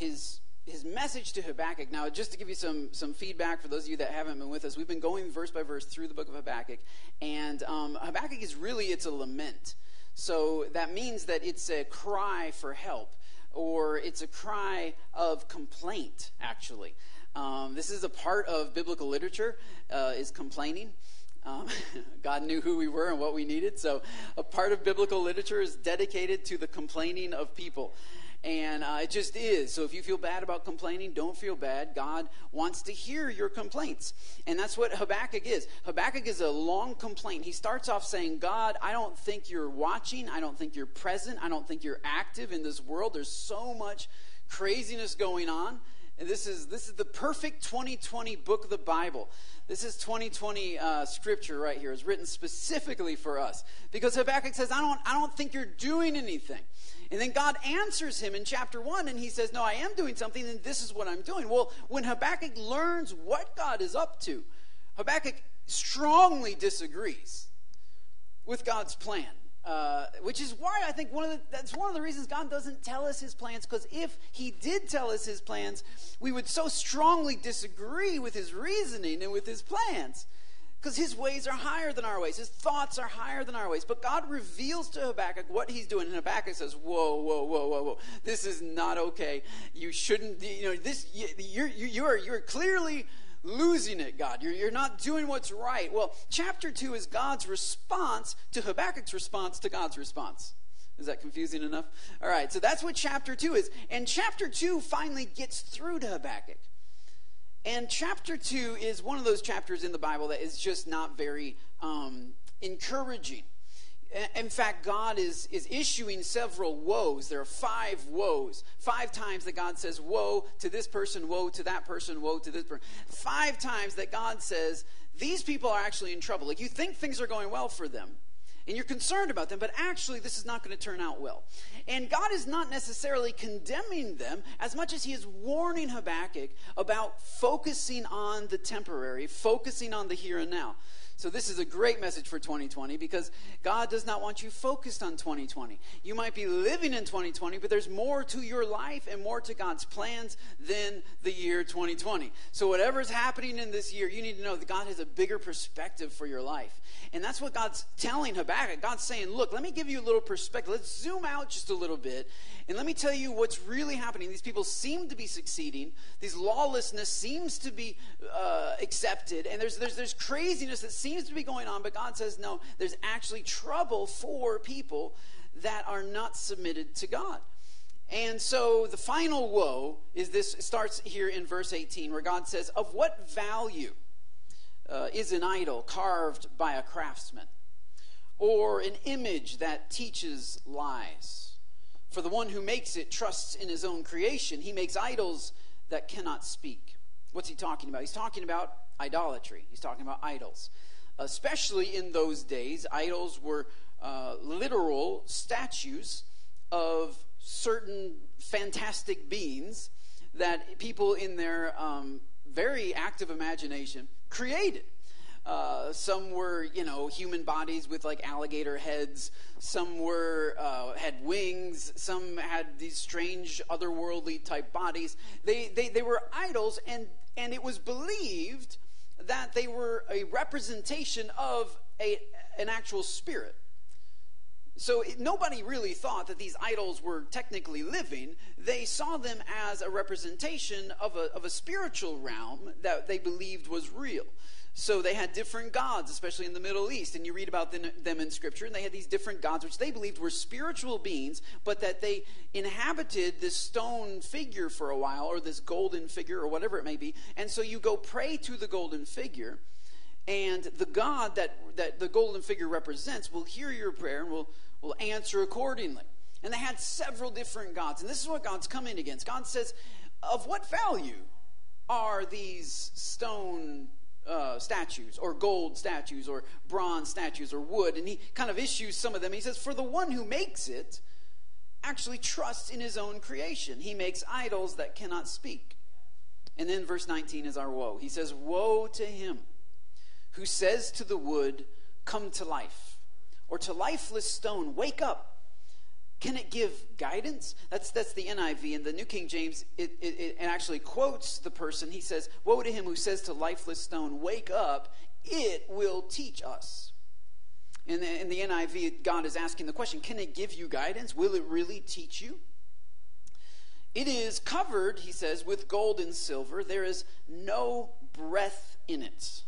his his message to Habakkuk. Now, just to give you some some feedback for those of you that haven't been with us, we've been going verse by verse through the book of Habakkuk, and um, Habakkuk is really it's a lament. So that means that it's a cry for help, or it's a cry of complaint. Actually, um, this is a part of biblical literature uh, is complaining. Um, God knew who we were and what we needed. So, a part of biblical literature is dedicated to the complaining of people. And uh, it just is. So if you feel bad about complaining, don't feel bad. God wants to hear your complaints. And that's what Habakkuk is. Habakkuk is a long complaint. He starts off saying, God, I don't think you're watching. I don't think you're present. I don't think you're active in this world. There's so much craziness going on. And this is, this is the perfect 2020 book of the Bible. This is 2020 uh, scripture right here. It's written specifically for us. Because Habakkuk says, I don't, I don't think you're doing anything. And then God answers him in chapter 1, and he says, No, I am doing something, and this is what I'm doing. Well, when Habakkuk learns what God is up to, Habakkuk strongly disagrees with God's plan. Uh, which is why I think one of the, that's one of the reasons God doesn't tell us His plans. Because if He did tell us His plans, we would so strongly disagree with His reasoning and with His plans. Because his ways are higher than our ways. His thoughts are higher than our ways. But God reveals to Habakkuk what he's doing. And Habakkuk says, Whoa, whoa, whoa, whoa, whoa. This is not okay. You shouldn't, you know, this, you're, you're, you're clearly losing it, God. You're, you're not doing what's right. Well, chapter 2 is God's response to Habakkuk's response to God's response. Is that confusing enough? All right, so that's what chapter 2 is. And chapter 2 finally gets through to Habakkuk. And chapter 2 is one of those chapters in the Bible that is just not very um, encouraging. In fact, God is, is issuing several woes. There are five woes. Five times that God says, Woe to this person, woe to that person, woe to this person. Five times that God says, These people are actually in trouble. Like you think things are going well for them, and you're concerned about them, but actually this is not going to turn out well. And God is not necessarily condemning them as much as He is warning Habakkuk about focusing on the temporary, focusing on the here and now. So, this is a great message for 2020 because God does not want you focused on 2020. You might be living in 2020, but there's more to your life and more to God's plans than the year 2020. So, whatever is happening in this year, you need to know that God has a bigger perspective for your life. And that's what God's telling Habakkuk. God's saying, Look, let me give you a little perspective. Let's zoom out just a little bit. And let me tell you what's really happening. These people seem to be succeeding, these lawlessness seems to be uh, accepted, and there's, there's, there's craziness that seems to be going on, but God says, no, there's actually trouble for people that are not submitted to God. And so the final woe is this starts here in verse 18, where God says, Of what value uh, is an idol carved by a craftsman, or an image that teaches lies? For the one who makes it trusts in his own creation. He makes idols that cannot speak. What's he talking about? He's talking about idolatry, he's talking about idols especially in those days, idols were uh, literal statues of certain fantastic beings that people in their um, very active imagination created. Uh, some were, you know, human bodies with like alligator heads. Some were uh, had wings. Some had these strange otherworldly type bodies. They, they they were idols, and and it was believed that they were a representation of a, an actual spirit. So it, nobody really thought that these idols were technically living. They saw them as a representation of a, of a spiritual realm that they believed was real. So they had different gods, especially in the Middle East. And you read about them in Scripture, and they had these different gods, which they believed were spiritual beings, but that they inhabited this stone figure for a while, or this golden figure, or whatever it may be. And so you go pray to the golden figure, and the God that, that the golden figure represents will hear your prayer and will, will answer accordingly. And they had several different gods. And this is what God's coming against. God says, Of what value are these stone uh, statues or gold statues or bronze statues or wood. And he kind of issues some of them. He says, For the one who makes it actually trusts in his own creation. He makes idols that cannot speak. And then verse 19 is our woe. He says, Woe to him who says to the wood, Come to life, or to lifeless stone, Wake up. Can it give guidance? That's, that's the NIV. And the New King James, it, it, it actually quotes the person. He says, Woe to him who says to lifeless stone, Wake up, it will teach us. In the, in the NIV, God is asking the question Can it give you guidance? Will it really teach you? It is covered, he says, with gold and silver. There is no breath in it.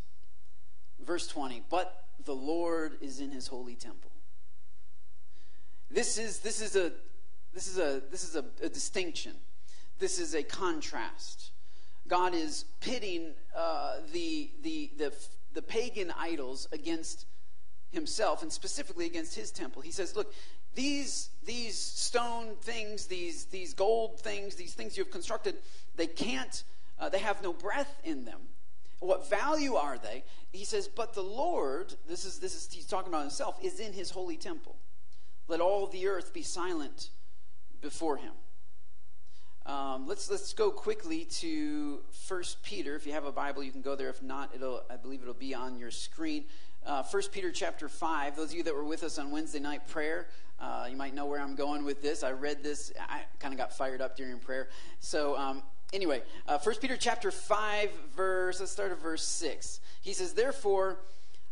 Verse 20, but the Lord is in his holy temple. This is, this is, a, this is, a, this is a, a distinction. This is a contrast. God is pitting uh, the, the, the, the pagan idols against himself and specifically against his temple. He says, Look, these, these stone things, these, these gold things, these things you have constructed, they can't, uh, they have no breath in them. What value are they? He says, But the Lord, this is, this is, he's talking about himself, is in his holy temple. Let all the earth be silent before him. Um, let's let's go quickly to First Peter. If you have a Bible, you can go there. If not, it'll I believe it'll be on your screen. Uh, First Peter chapter five. Those of you that were with us on Wednesday night prayer, uh, you might know where I'm going with this. I read this. I kind of got fired up during prayer. So um, anyway, uh, First Peter chapter five, verse. Let's start at verse six. He says, "Therefore,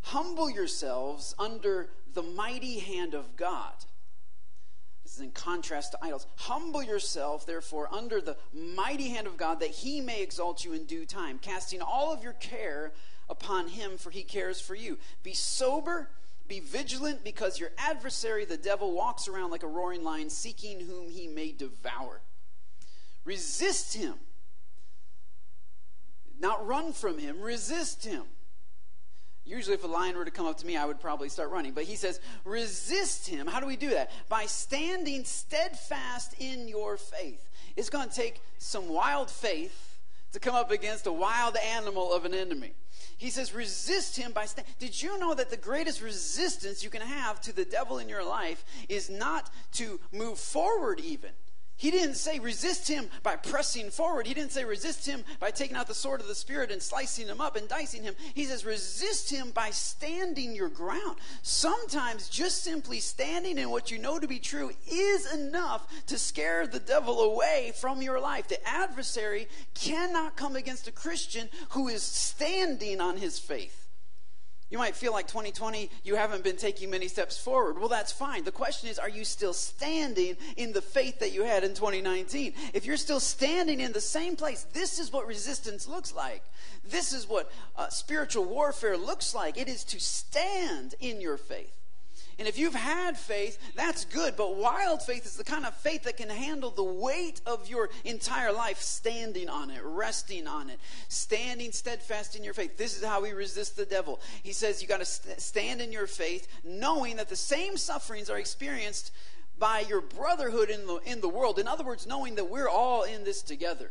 humble yourselves under the mighty hand of God." This is in contrast to idols. Humble yourself, therefore, under the mighty hand of God, that he may exalt you in due time, casting all of your care upon him, for he cares for you. Be sober, be vigilant, because your adversary, the devil, walks around like a roaring lion, seeking whom he may devour. Resist him. Not run from him, resist him Usually, if a lion were to come up to me, I would probably start running. But he says, resist him. How do we do that? By standing steadfast in your faith. It's going to take some wild faith to come up against a wild animal of an enemy. He says, resist him by standing. Did you know that the greatest resistance you can have to the devil in your life is not to move forward, even? He didn't say resist him by pressing forward. He didn't say resist him by taking out the sword of the Spirit and slicing him up and dicing him. He says resist him by standing your ground. Sometimes just simply standing in what you know to be true is enough to scare the devil away from your life. The adversary cannot come against a Christian who is standing on his faith. You might feel like 2020, you haven't been taking many steps forward. Well, that's fine. The question is, are you still standing in the faith that you had in 2019? If you're still standing in the same place, this is what resistance looks like. This is what uh, spiritual warfare looks like. It is to stand in your faith. And if you've had faith, that's good. But wild faith is the kind of faith that can handle the weight of your entire life standing on it, resting on it, standing steadfast in your faith. This is how we resist the devil. He says you got to st- stand in your faith, knowing that the same sufferings are experienced by your brotherhood in the, in the world. In other words, knowing that we're all in this together.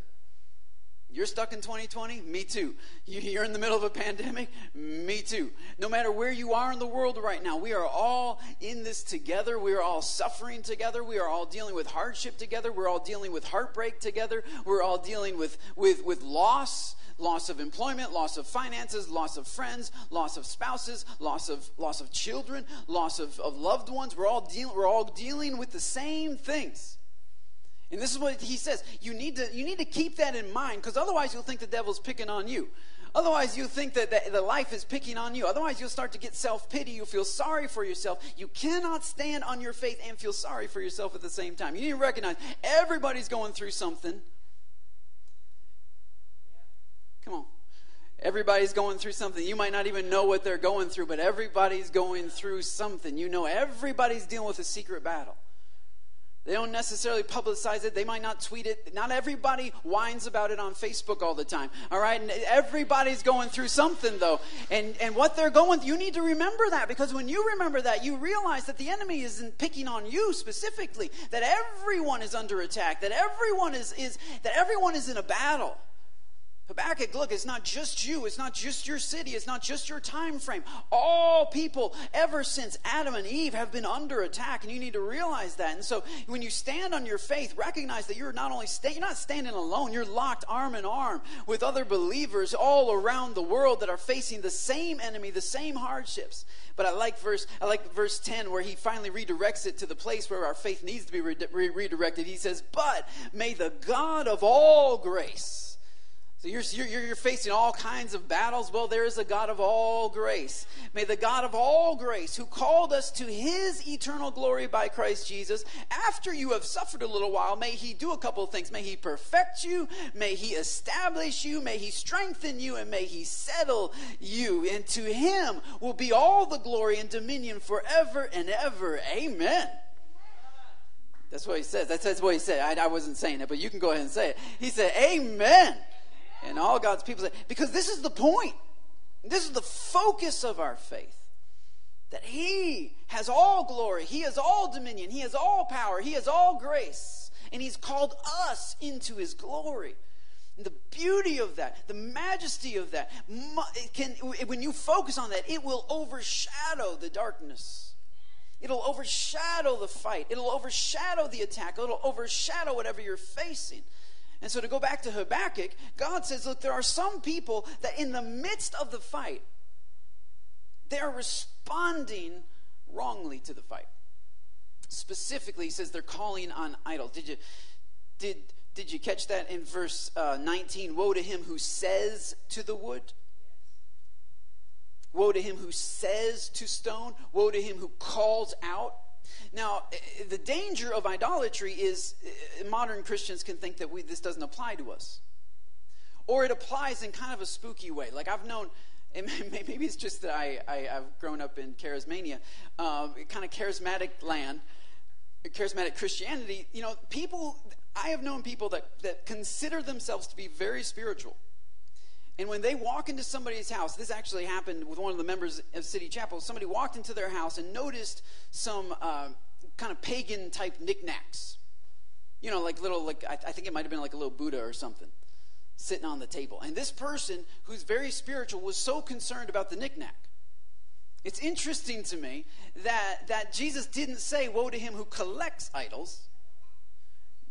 You're stuck in 2020? Me too. You're in the middle of a pandemic? Me too. No matter where you are in the world right now, we are all in this together. We are all suffering together. We are all dealing with hardship together. We're all dealing with heartbreak together. We're all dealing with, with, with loss loss of employment, loss of finances, loss of friends, loss of spouses, loss of, loss of children, loss of, of loved ones. We're all, deal, we're all dealing with the same things. And this is what he says. You need to, you need to keep that in mind because otherwise you'll think the devil's picking on you. Otherwise, you'll think that the, the life is picking on you. Otherwise, you'll start to get self pity. You'll feel sorry for yourself. You cannot stand on your faith and feel sorry for yourself at the same time. You need to recognize everybody's going through something. Come on. Everybody's going through something. You might not even know what they're going through, but everybody's going through something. You know, everybody's dealing with a secret battle. They don't necessarily publicize it. They might not tweet it. Not everybody whines about it on Facebook all the time. All right? And everybody's going through something, though. And, and what they're going you need to remember that because when you remember that, you realize that the enemy isn't picking on you specifically, that everyone is under attack, that everyone is, is, that everyone is in a battle. Habakkuk, look, it's not just you, it's not just your city, it's not just your time frame. All people, ever since Adam and Eve, have been under attack, and you need to realize that. And so, when you stand on your faith, recognize that you're not only sta- you're not standing alone, you're locked arm in arm with other believers all around the world that are facing the same enemy, the same hardships. But I like verse I like verse 10 where he finally redirects it to the place where our faith needs to be re- re- redirected. He says, "But may the God of all grace so you're, you're, you're, facing all kinds of battles. Well, there is a God of all grace. May the God of all grace, who called us to his eternal glory by Christ Jesus, after you have suffered a little while, may he do a couple of things. May he perfect you, may he establish you, may he strengthen you, and may he settle you. And to him will be all the glory and dominion forever and ever. Amen. That's what he says. That's, that's what he said. I, I wasn't saying it, but you can go ahead and say it. He said, Amen. And all God's people say, because this is the point. This is the focus of our faith. That He has all glory, He has all dominion, He has all power, He has all grace, and He's called us into His glory. And the beauty of that, the majesty of that, can, when you focus on that, it will overshadow the darkness. It'll overshadow the fight. It'll overshadow the attack. It'll overshadow whatever you're facing. And so to go back to Habakkuk, God says, look, there are some people that in the midst of the fight, they're responding wrongly to the fight. Specifically, he says they're calling on idols. Did you did did you catch that in verse uh, 19? Woe to him who says to the wood. Woe to him who says to stone. Woe to him who calls out. Now, eh, eh, the danger of idolatry is eh, modern Christians can think that we, this doesn't apply to us. Or it applies in kind of a spooky way. Like I've known, maybe it's just that I, I, have grown up in charismania, um, kind of charismatic land, charismatic Christianity. You know, people, I have known people that, that consider themselves to be very spiritual. And when they walk into somebody's house, this actually happened with one of the members of City Chapel. Somebody walked into their house and noticed some uh, kind of pagan type knickknacks. You know, like little, like I, I think it might have been like a little Buddha or something sitting on the table. And this person, who's very spiritual, was so concerned about the knickknack. It's interesting to me that, that Jesus didn't say, Woe to him who collects idols.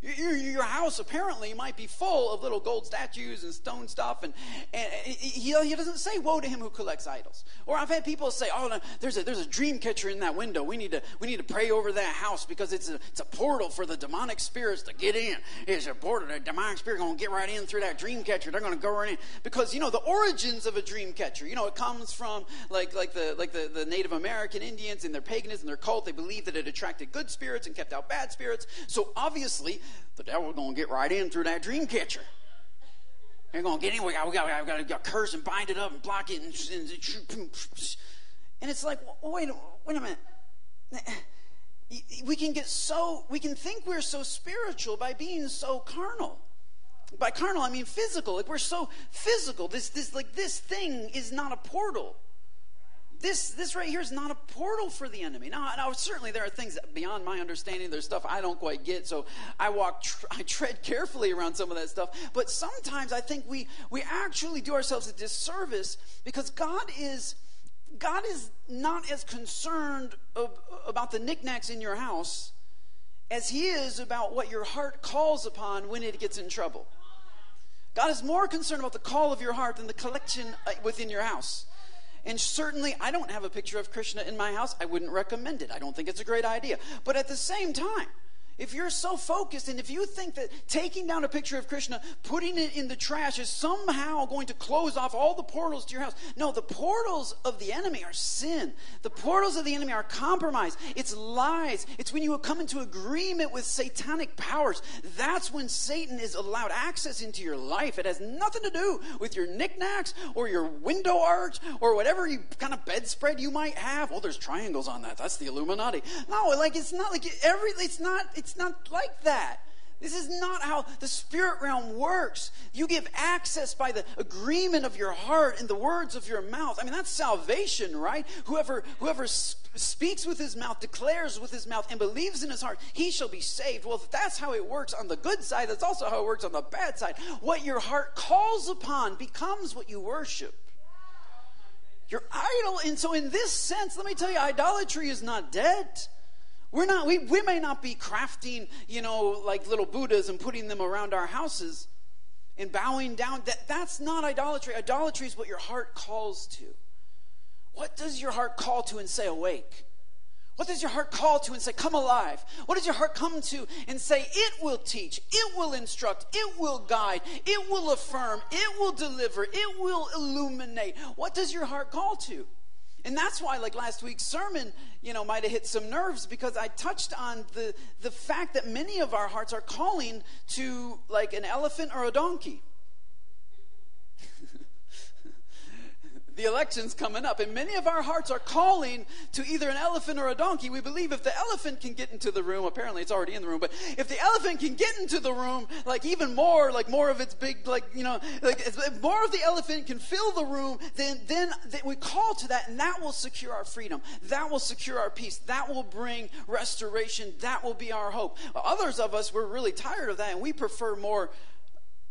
Your, your, house apparently might be full of little gold statues and stone stuff, and, and he, he doesn't say "woe to him who collects idols." Or I've had people say, "Oh, no, there's a there's a dream catcher in that window. We need to we need to pray over that house because it's a it's a portal for the demonic spirits to get in. It's a portal. The demonic spirit going to get right in through that dream catcher. They're going to go right in because you know the origins of a dream catcher. You know it comes from like like the like the, the Native American Indians and their paganism, their cult. They believed that it attracted good spirits and kept out bad spirits. So obviously the devil's going to get right in through that dream catcher. They're going to get in. We got, we got, we got, we got to curse and bind it up and block it. And, and, and it's like, well, wait, wait a minute. We can get so, we can think we're so spiritual by being so carnal. By carnal, I mean physical. Like we're so physical. This, this, like this thing is not a portal this this right here is not a portal for the enemy. Now, now certainly there are things beyond my understanding. There's stuff I don't quite get, so I walk, I tread carefully around some of that stuff. But sometimes I think we we actually do ourselves a disservice because God is God is not as concerned of, about the knickknacks in your house as He is about what your heart calls upon when it gets in trouble. God is more concerned about the call of your heart than the collection uh, within your house. And certainly, I don't have a picture of Krishna in my house. I wouldn't recommend it. I don't think it's a great idea. But at the same time, if you're so focused and if you think that taking down a picture of Krishna, putting it in the trash is somehow going to close off all the portals to your house. No, the portals of the enemy are sin. The portals of the enemy are compromise. It's lies. It's when you come into agreement with satanic powers. That's when Satan is allowed access into your life. It has nothing to do with your knickknacks or your window art or whatever you, kind of bedspread you might have. Oh, there's triangles on that. That's the Illuminati. No, like it's not like every, it's not, it's it's not like that. This is not how the spirit realm works. You give access by the agreement of your heart and the words of your mouth. I mean, that's salvation, right? Whoever whoever speaks with his mouth, declares with his mouth, and believes in his heart, he shall be saved. Well, if that's how it works on the good side, that's also how it works on the bad side. What your heart calls upon becomes what you worship. Your idol, and so in this sense, let me tell you, idolatry is not dead. We're not, we, we may not be crafting, you know, like little Buddhas and putting them around our houses and bowing down. That, that's not idolatry. Idolatry is what your heart calls to. What does your heart call to and say, awake? What does your heart call to and say, come alive? What does your heart come to and say, it will teach, it will instruct, it will guide, it will affirm, it will deliver, it will illuminate? What does your heart call to? And that's why, like last week's sermon, you know, might have hit some nerves because I touched on the, the fact that many of our hearts are calling to like an elephant or a donkey. the election's coming up, and many of our hearts are calling to either an elephant or a donkey. We believe if the elephant can get into the room, apparently it's already in the room, but if the elephant can get into the room, like even more, like more of its big, like, you know, like more of the elephant can fill the room, then, then, then we call to that, and that will secure our freedom. That will secure our peace. That will bring restoration. That will be our hope. Others of us, we're really tired of that, and we prefer more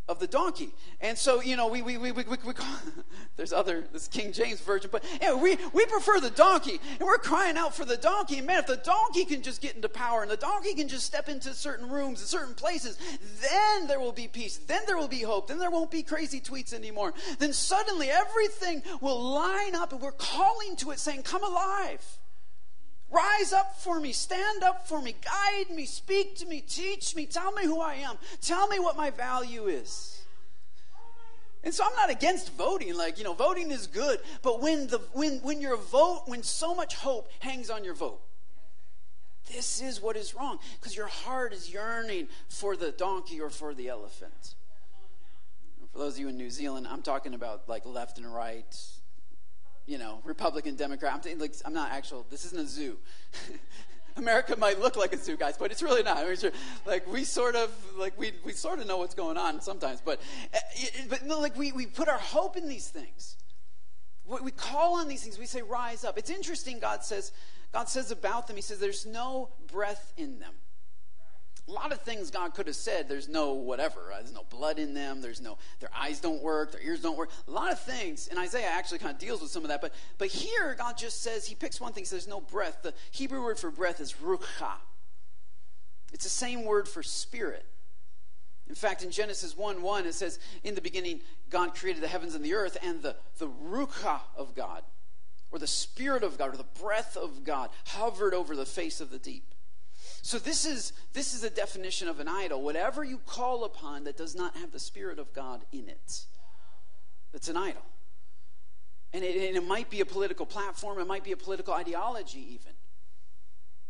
of the donkey. And so, you know, we, we, we, we, we, call, there's other, this King James version, but anyway, we, we prefer the donkey. And we're crying out for the donkey. And man, if the donkey can just get into power and the donkey can just step into certain rooms and certain places, then there will be peace. Then there will be hope. Then there won't be crazy tweets anymore. Then suddenly everything will line up and we're calling to it saying, come alive. Rise up for me, stand up for me, guide me, speak to me, teach me, tell me who I am, tell me what my value is. And so I'm not against voting, like, you know, voting is good, but when the when when your vote, when so much hope hangs on your vote, this is what is wrong. Because your heart is yearning for the donkey or for the elephant. For those of you in New Zealand, I'm talking about like left and right, you know, Republican, Democrat. I'm, like, I'm not actual, this isn't a zoo. America might look like a zoo, guys, but it's really not. I mean, like we sort of like we we sort of know what's going on sometimes, but eh, but no, like we we put our hope in these things. We call on these things. We say, "Rise up." It's interesting. God says, God says about them. He says, "There's no breath in them." A lot of things God could have said. There's no whatever. There's no blood in them. There's no their eyes don't work. Their ears don't work. A lot of things. And Isaiah actually kind of deals with some of that. But but here God just says he picks one thing. Says no breath. The Hebrew word for breath is ruach. It's the same word for spirit. In fact, in Genesis 1 1, it says, In the beginning, God created the heavens and the earth, and the, the ruach of God, or the spirit of God, or the breath of God, hovered over the face of the deep. So this is this is a definition of an idol. Whatever you call upon that does not have the spirit of God in it. That's an idol. And it, and it might be a political platform, it might be a political ideology even.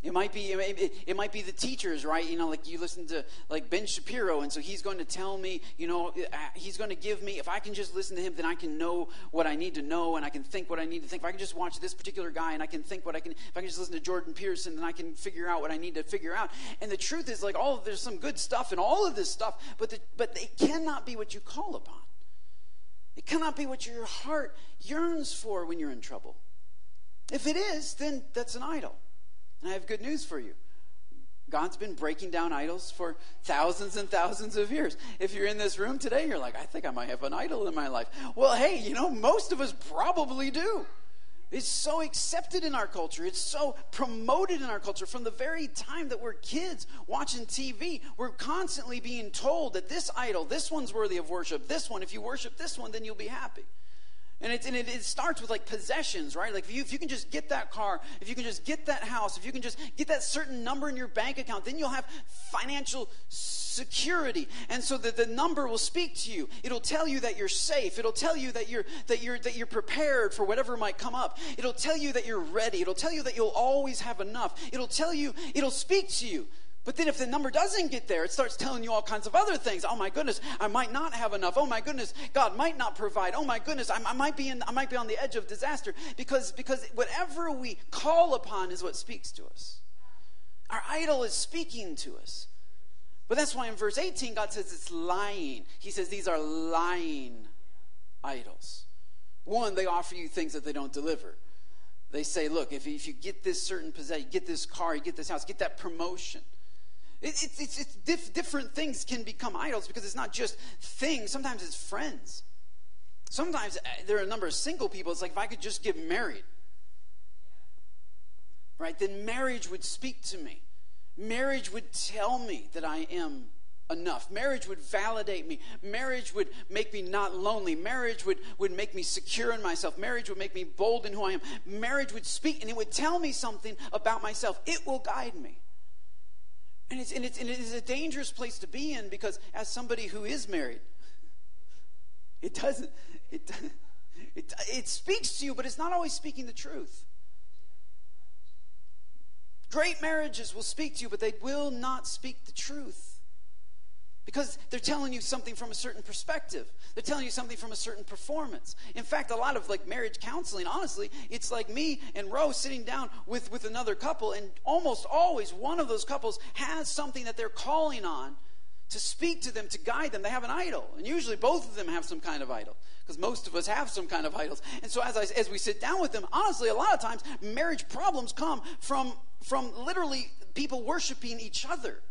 It might be it, might be the teachers, right? You know, like you listen to like Ben Shapiro, and so he's going to tell me, you know, uh, he's going to give me. If I can just listen to him, then I can know what I need to know, and I can think what I need to think. If I can just watch this particular guy, and I can think what I can. If I can just listen to Jordan Peterson, then I can figure out what I need to figure out. And the truth is, like, all there's some good stuff in all of this stuff, but the, but it cannot be what you call upon. It cannot be what your heart yearns for when you're in trouble. If it is, then that's an idol. And I have good news for you. God's been breaking down idols for thousands and thousands of years. If you're in this room today, you're like, I think I might have an idol in my life. Well, hey, you know, most of us probably do. It's so accepted in our culture. It's so promoted in our culture. From the very time that we're kids watching TV, we're constantly being told that this idol, this one's worthy of worship. This one, if you worship this one, then you'll be happy. And, and it, it, starts with like possessions, right? Like if you, if you can just get that car, if you can just get that house, if you can just get that certain number in your bank account, then you'll have financial security. And so that the number will speak to you. It'll tell you that you're safe. It'll tell you that you're, that you're, that you're prepared for whatever might come up. It'll tell you that you're ready. It'll tell you that you'll always have enough. It'll tell you, it'll speak to you. But then if the number doesn't get there, it starts telling you all kinds of other things. Oh my goodness, I might not have enough. Oh my goodness, God might not provide. Oh my goodness, I, I might be in, I might be on the edge of disaster because because whatever we call upon is what speaks to us. Our idol is speaking to us. But that's why in verse 18, God says it's lying. He says these are lying idols. One, they offer you things that they don't deliver. They say, look, if, if you get this certain possession, you get this car, you get this house, get that promotion. It, it's it's, it's diff, different things can become idols because it's not just things, sometimes it's friends. Sometimes uh, there are a number of single people, it's like if I could just get married, right, then marriage would speak to me. Marriage would tell me that I am enough. Marriage would validate me. Marriage would make me not lonely. Marriage would, would make me secure in myself. Marriage would make me bold in who I am. Marriage would speak and it would tell me something about myself. It will guide me. And it's, and it's, and it is a dangerous place to be in because, as somebody who is married, it doesn't, it, it, it speaks to you, but it's not always speaking the truth. Great marriages will speak to you, but they will not speak the truth because they're telling you something from a certain perspective. They're telling you something from a certain performance. In fact a lot of like marriage counseling honestly it's like me and rose sitting down with with another couple and almost always one of those couples has something that they're calling on to speak to them to guide them. They have an idol and usually both of them have some kind of idol because most of us have some kind of idols. And so as, I, as we sit down with them honestly a lot of times marriage problems come from from literally people worshiping each other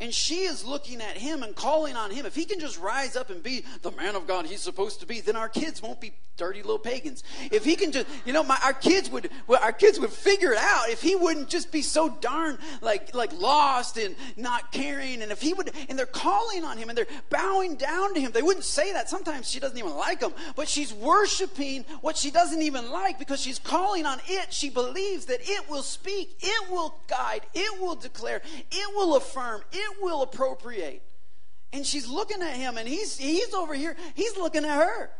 and she is looking at him and calling on him. If he can just rise up and be the man of God he's supposed to be, then our kids won't be dirty little pagans. If he can just, you know, my, our kids would, well, our kids would figure it out if he wouldn't just be so darn like, like lost and not caring. And if he would, and they're calling on him and they're bowing down to him. They wouldn't say that. Sometimes she doesn't even like him, but she's worshiping what she doesn't even like because she's calling on it. She believes that it will speak, it will guide, it will declare, it will affirm, it will appropriate. And she's looking at him and he's, he's over here, he's looking at her.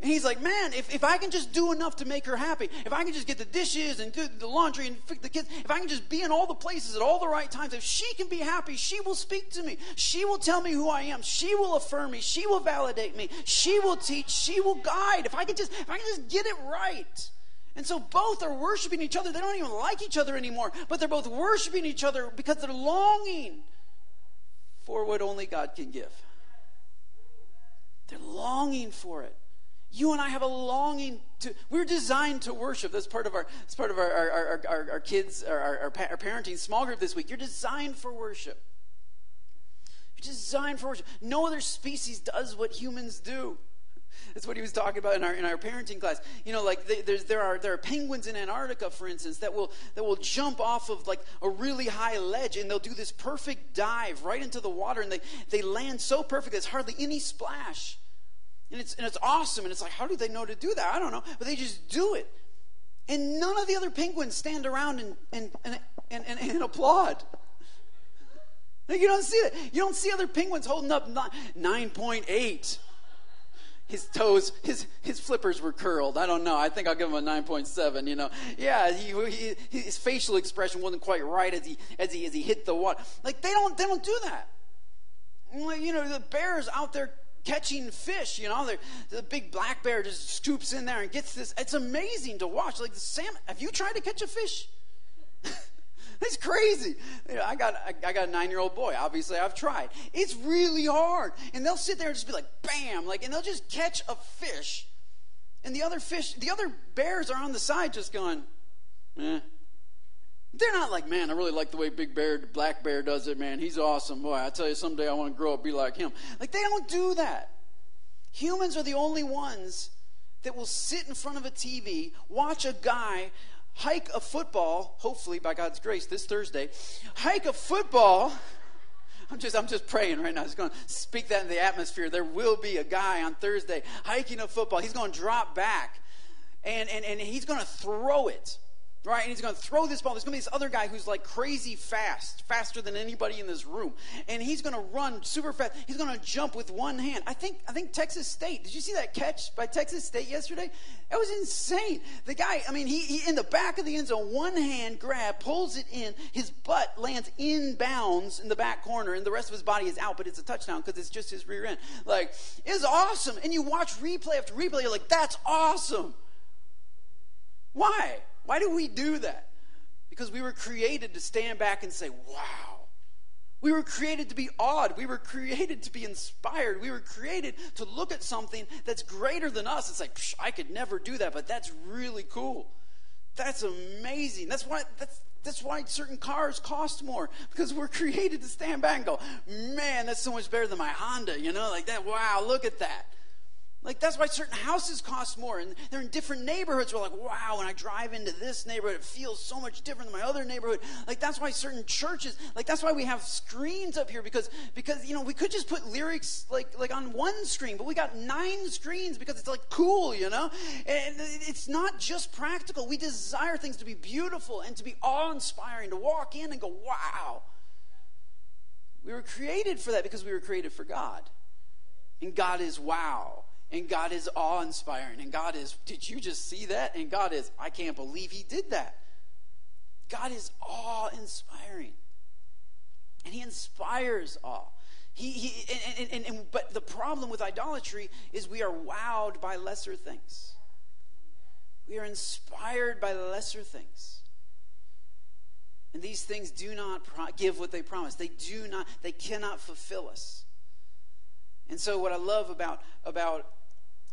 And he's like, man, if, if I can just do enough to make her happy, if I can just get the dishes and do the laundry and fix the kids, if I can just be in all the places at all the right times, if she can be happy, she will speak to me. She will tell me who I am. She will affirm me. She will validate me. She will teach. She will guide. If I can just, if I can just get it right. And so both are worshiping each other. They don't even like each other anymore, but they're both worshiping each other because they're longing for what only God can give. They're longing for it. You and I have a longing to, we're designed to worship. That's part of our, that's part of our, our, our, our, our kids, our, our, our parenting small group this week. You're designed for worship. You're designed for worship. No other species does what humans do. That's what he was talking about in our in our parenting class. You know, like they, there's there are there are penguins in Antarctica, for instance, that will that will jump off of like a really high ledge and they'll do this perfect dive right into the water and they they land so perfect there's hardly any splash. And it's, and it's awesome. And it's like, how do they know to do that? I don't know. But they just do it. And none of the other penguins stand around and, and, and, and, and, applaud. You don't see it. You don't see other penguins holding up 9.8. His toes, his, his flippers were curled. I don't know. I think I'll give him a 9.7, you know. Yeah, he, he, his facial expression wasn't quite right as he, as he, as he hit the water. Like, they don't, they don't do that. You know, the bear's out there catching fish. You know, the big black bear just scoops in there and gets this. It's amazing to watch. Like the salmon. Have you tried to catch a fish? it's crazy. You know, I got I, got a nine year old boy. Obviously, I've tried. It's really hard, and they'll sit there and just be like, bam, like, and they'll just catch a fish, and the other fish, the other bears are on the side just going, eh. They're not like, man, I really like the way Big Bear, Black Bear does it, man. He's awesome. Boy, I tell you, someday I want to grow up be like him. Like, they don't do that. Humans are the only ones that will sit in front of a TV, watch a guy hike a football, hopefully by God's grace this Thursday, hike a football. I'm just, I'm just praying right now. Just going to speak that in the atmosphere. There will be a guy on Thursday hiking a football. He's going to drop back and, and, and he's going to throw it right? And he's going to throw this ball. There's going to be this other guy who's like crazy fast, faster than anybody in this room, and he's going to run super fast. He's going to jump with one hand. I think I think Texas State. Did you see that catch by Texas State yesterday? That was insane. The guy, I mean, he, he in the back of the end zone, one hand grab, pulls it in. His butt lands in bounds in the back corner, and the rest of his body is out, but it's a touchdown because it's just his rear end. Like, it's awesome. And you watch replay after replay, you're like, that's awesome. Why? Why do we do that? Because we were created to stand back and say, wow, We were created to be awed. We were created to be inspired. We were created to look at something that's greater than us. It's like, I could never do that, but that's really cool. That's amazing. That's why that's that's why certain cars cost more because we're created to stand back and go, man, that's so much better than my Honda, you know, like that. Wow, look at that. Like that's why certain houses cost more, and they're in different neighborhoods. We're like, wow, when I drive into this neighborhood, it feels so much different than my other neighborhood. Like that's why certain churches, like that's why we have screens up here because because you know we could just put lyrics like like on one screen, but we got nine screens because it's like cool, you know. And it's not just practical. We desire things to be beautiful and to be awe-inspiring, to walk in and go, wow. We were created for that because we were created for God, and God is wow. And God is awe inspiring. And God is, did you just see that? And God is, I can't believe He did that. God is awe inspiring. And He inspires awe. He, he and, and, and, but the problem with idolatry is we are wowed by lesser things. We are inspired by lesser things. And these things do not pro- give what they promise. They do not, they cannot fulfill us. And so what I love about, about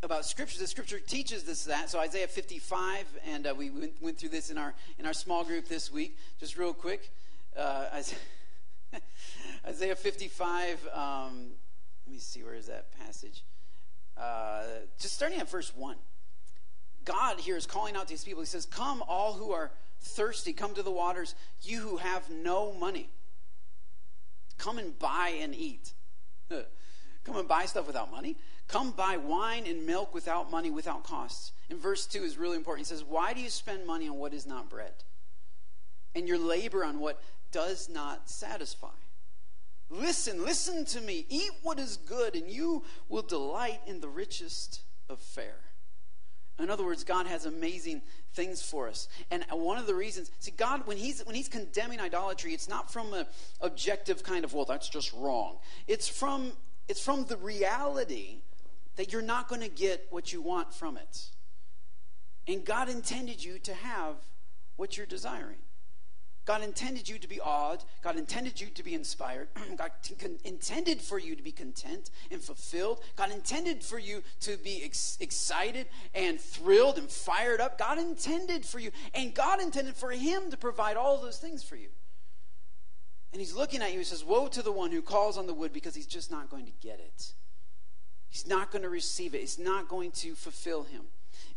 about scripture. The scripture teaches this that. So Isaiah 55, and uh, we went, went, through this in our in our small group this week. Just real quick, uh, Isaiah 55. Um, let me see where is that passage. Uh, just starting at verse one. God here is calling out to his people. He says, "Come, all who are thirsty, come to the waters. You who have no money, come and buy and eat." come and buy stuff without money. Come buy wine and milk without money, without costs. And verse 2 is really important. He says, Why do you spend money on what is not bread? And your labor on what does not satisfy? Listen, listen to me. Eat what is good, and you will delight in the richest of fare. In other words, God has amazing things for us. And one of the reasons, see, God, when He's when He's condemning idolatry, it's not from an objective kind of, well, that's just wrong. It's from it's from the reality that you're not going to get what you want from it. And God intended you to have what you're desiring. God intended you to be awed. God intended you to be inspired. God t- intended for you to be content and fulfilled. God intended for you to be ex- excited and thrilled and fired up. God intended for you, and God intended for Him to provide all those things for you. And He's looking at you. He says, Woe to the one who calls on the wood because he's just not going to get it. He's not going to receive it. It's not going to fulfill him.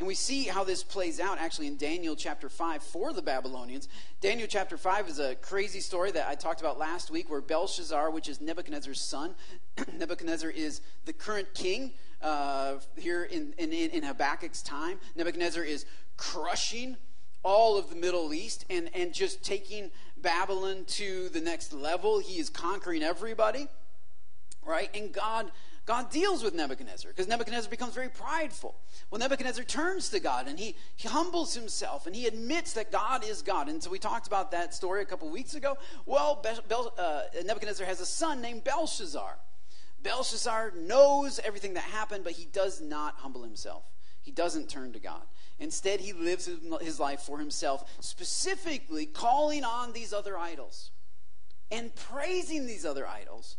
And we see how this plays out actually in Daniel chapter 5 for the Babylonians. Daniel chapter 5 is a crazy story that I talked about last week where Belshazzar, which is Nebuchadnezzar's son, Nebuchadnezzar is the current king uh, here in, in, in Habakkuk's time. Nebuchadnezzar is crushing all of the Middle East and, and just taking Babylon to the next level. He is conquering everybody, right? And God God deals with Nebuchadnezzar because Nebuchadnezzar becomes very prideful. Well, Nebuchadnezzar turns to God and he, he humbles himself and he admits that God is God. And so we talked about that story a couple weeks ago. Well, Bel, uh, Nebuchadnezzar has a son named Belshazzar. Belshazzar knows everything that happened, but he does not humble himself. He doesn't turn to God. Instead, he lives his life for himself, specifically calling on these other idols and praising these other idols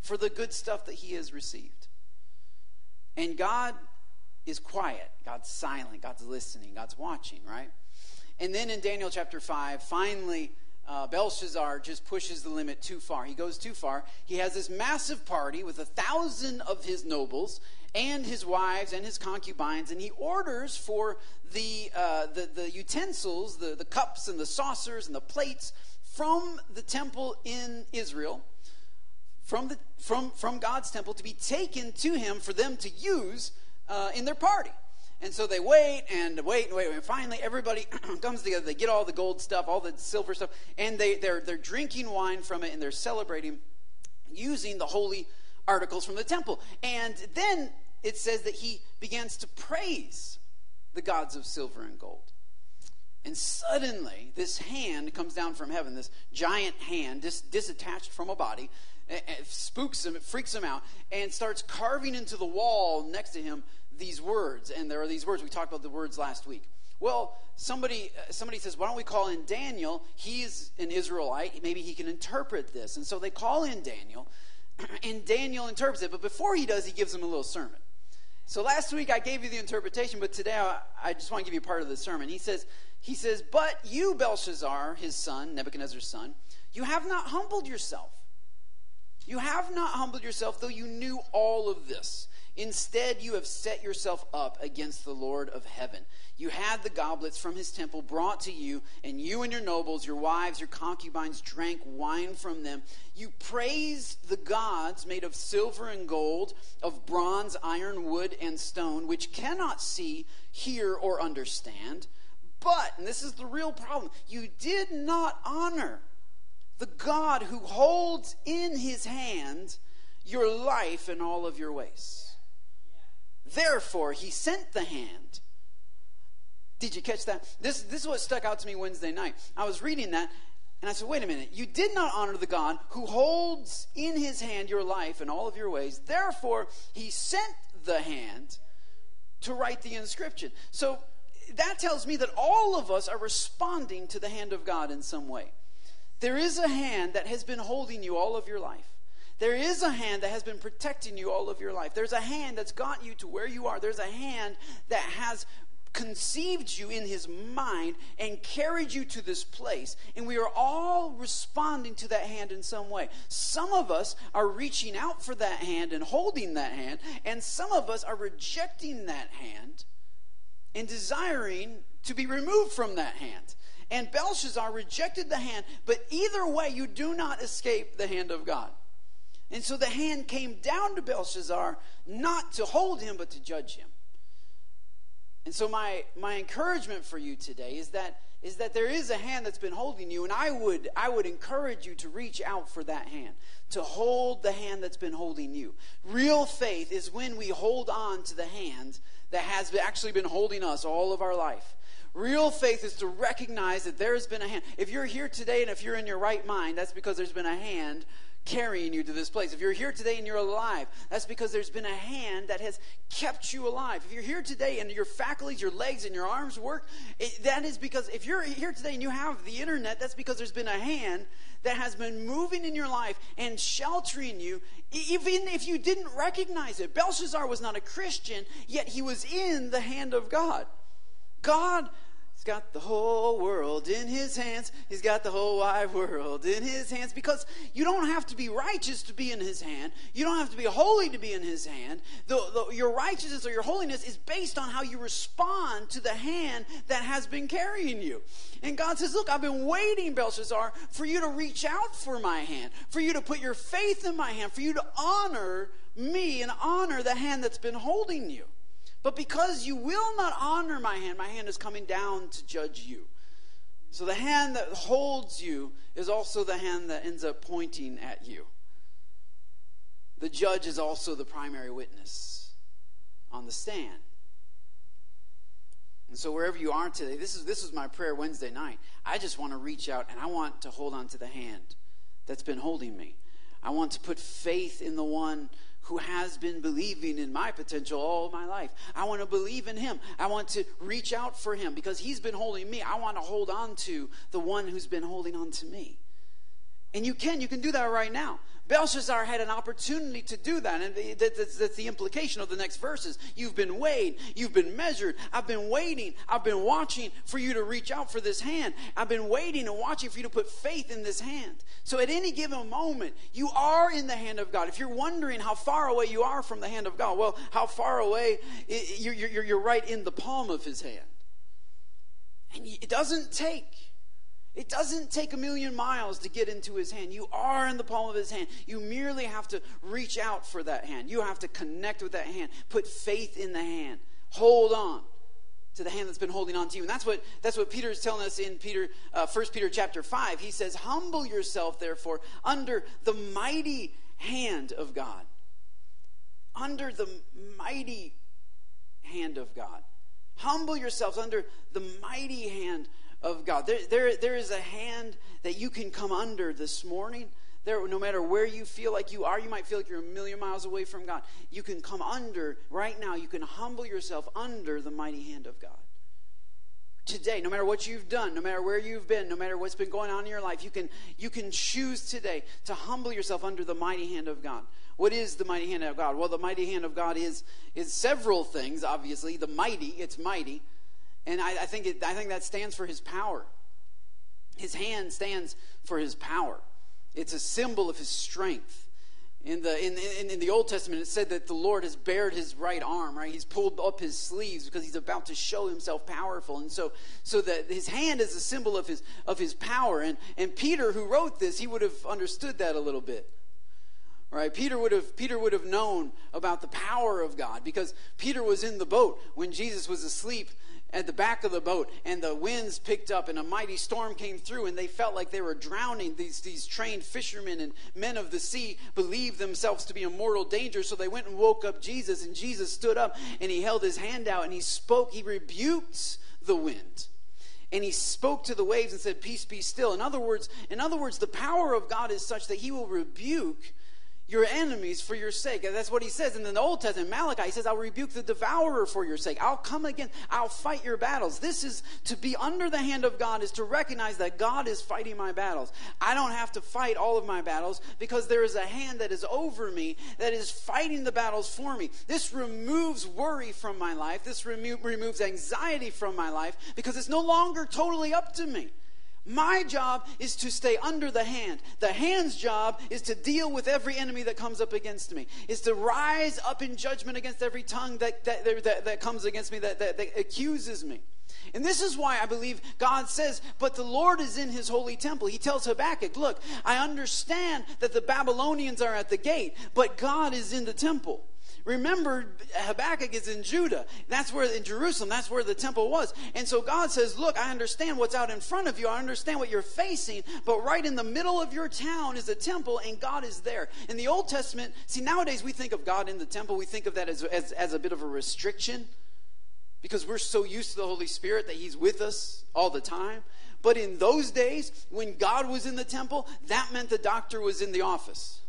for the good stuff that he has received. And God is quiet, God's silent, God's listening, God's watching, right? And then in Daniel chapter 5, finally, uh, Belshazzar just pushes the limit too far. He goes too far. He has this massive party with a thousand of his nobles and his wives and his concubines, and he orders for the, uh, the, the utensils, the, the cups and the saucers and the plates from the temple in Israel from, the, from, from God's temple to be taken to him for them to use uh, in their party. And so they wait and wait and wait. And finally, everybody comes together. They get all the gold stuff, all the silver stuff, and they, they're, they're drinking wine from it and they're celebrating using the holy articles from the temple. And then it says that he begins to praise the gods of silver and gold. And suddenly, this hand comes down from heaven, this giant hand, dis- disattached from a body, it spooks him, it freaks him out, and starts carving into the wall next to him these words. And there are these words. We talked about the words last week. Well, somebody uh, somebody says, "Why don't we call in Daniel? He's an Israelite. Maybe he can interpret this." And so they call in Daniel, and Daniel interprets it. But before he does, he gives them a little sermon. So last week I gave you the interpretation, but today I, I just want to give you part of the sermon. He says, he says, "But you, Belshazzar, his son, Nebuchadnezzar's son, you have not humbled yourself. You have not humbled yourself, though you knew all of this." Instead, you have set yourself up against the Lord of heaven. You had the goblets from his temple brought to you, and you and your nobles, your wives, your concubines drank wine from them. You praised the gods made of silver and gold, of bronze, iron, wood, and stone, which cannot see, hear, or understand. But, and this is the real problem, you did not honor the God who holds in his hand your life and all of your ways. Therefore, he sent the hand. Did you catch that? This, this is what stuck out to me Wednesday night. I was reading that, and I said, wait a minute. You did not honor the God who holds in his hand your life and all of your ways. Therefore, he sent the hand to write the inscription. So that tells me that all of us are responding to the hand of God in some way. There is a hand that has been holding you all of your life. There is a hand that has been protecting you all of your life. There's a hand that's got you to where you are. There's a hand that has conceived you in his mind and carried you to this place. And we are all responding to that hand in some way. Some of us are reaching out for that hand and holding that hand, and some of us are rejecting that hand and desiring to be removed from that hand. And Belshazzar rejected the hand, but either way, you do not escape the hand of God. And so the hand came down to Belshazzar not to hold him, but to judge him. And so my, my encouragement for you today is that, is that there is a hand that's been holding you, and I would, I would encourage you to reach out for that hand, to hold the hand that's been holding you. Real faith is when we hold on to the hand that has actually been holding us all of our life. Real faith is to recognize that there has been a hand. If you're here today and if you're in your right mind, that's because there's been a hand carrying you to this place. If you're here today and you're alive, that's because there's been a hand that has kept you alive. If you're here today and your faculties, your legs, and your arms work, it, that is because if you're here today and you have the internet, that's because there's been a hand that has been moving in your life and sheltering you, even if you didn't recognize it. Belshazzar was not a Christian, yet he was in the hand of God. God got the whole world in his hands. He's got the whole wide world in his hands because you don't have to be righteous to be in his hand. You don't have to be holy to be in his hand. The, the, your righteousness or your holiness is based on how you respond to the hand that has been carrying you. And God says, Look, I've been waiting, Belshazzar, for you to reach out for my hand, for you to put your faith in my hand, for you to honor me and honor the hand that's been holding you. But because you will not honor my hand, my hand is coming down to judge you. So the hand that holds you is also the hand that ends up pointing at you. The judge is also the primary witness on the stand. And so wherever you are today, this is this is my prayer Wednesday night. I just want to reach out and I want to hold on to the hand that's been holding me. I want to put faith in the one who has been believing in my potential all my life. I want to believe in him. I want to reach out for him because he's been holding me. I want to hold on to the one who's been holding on to me. And you can, you can do that right now. Belshazzar had an opportunity to do that. And that's, the implication of the next verses. You've been weighed. You've been measured. I've been waiting. I've been watching for you to reach out for this hand. I've been waiting and watching for you to put faith in this hand. So at any given moment, you are in the hand of God. If you're wondering how far away you are from the hand of God, well, how far away? You're right in the palm of his hand. And it doesn't take it doesn't take a million miles to get into his hand. You are in the palm of his hand. You merely have to reach out for that hand. You have to connect with that hand. Put faith in the hand. Hold on to the hand that's been holding on to you. And that's what that's what Peter is telling us in Peter uh, 1 Peter chapter 5. He says, "Humble yourself therefore under the mighty hand of God." Under the mighty hand of God. Humble yourselves under the mighty hand of God. There, there, there is a hand that you can come under this morning. There, no matter where you feel like you are, you might feel like you're a million miles away from God. You can come under, right now, you can humble yourself under the mighty hand of God. today no matter what you've done no matter where you've been no matter what's been going on in your life you can you can choose today to humble yourself under the mighty hand of god what is the mighty hand of god well the mighty hand of god is is several things obviously the mighty it's mighty and i, I think it, i think that stands for his power his hand stands for his power it's a symbol of his strength in the, in, in, in, the Old Testament, it said that the Lord has bared his right arm, right? He's pulled up his sleeves because he's about to show himself powerful. And so, so that his hand is a symbol of his, of his power. And, and Peter, who wrote this, he would have understood that a little bit. Right? Peter would have Peter would have known about the power of God because Peter was in the boat when Jesus was asleep at the back of the boat, and the winds picked up, and a mighty storm came through, and they felt like they were drowning. These, these trained fishermen and men of the sea believed themselves to be in mortal danger, so they went and woke up Jesus, and Jesus stood up, and he held his hand out, and he spoke, he rebuked the wind. And he spoke to the waves and said, Peace be still. In other words, in other words, the power of God is such that he will rebuke your enemies for your sake. And that's what he says in the Old Testament. Malachi, he says, I'll rebuke the devourer for your sake. I'll come again. I'll fight your battles. This is to be under the hand of God, is to recognize that God is fighting my battles. I don't have to fight all of my battles because there is a hand that is over me that is fighting the battles for me. This removes worry from my life. This remo- removes anxiety from my life because it's no longer totally up to me. My job is to stay under the hand. The hand's job is to deal with every enemy that comes up against me, is to rise up in judgment against every tongue that, that, that, that comes against me, that, that, that accuses me. And this is why I believe God says, but the Lord is in his holy temple. He tells Habakkuk, look, I understand that the Babylonians are at the gate, but God is in the temple. Remember, Habakkuk is in Judah. That's where, in Jerusalem, that's where the temple was. And so God says, Look, I understand what's out in front of you. I understand what you're facing. But right in the middle of your town is a temple, and God is there. In the Old Testament, see, nowadays we think of God in the temple, we think of that as, as, as a bit of a restriction because we're so used to the Holy Spirit that He's with us all the time. But in those days, when God was in the temple, that meant the doctor was in the office.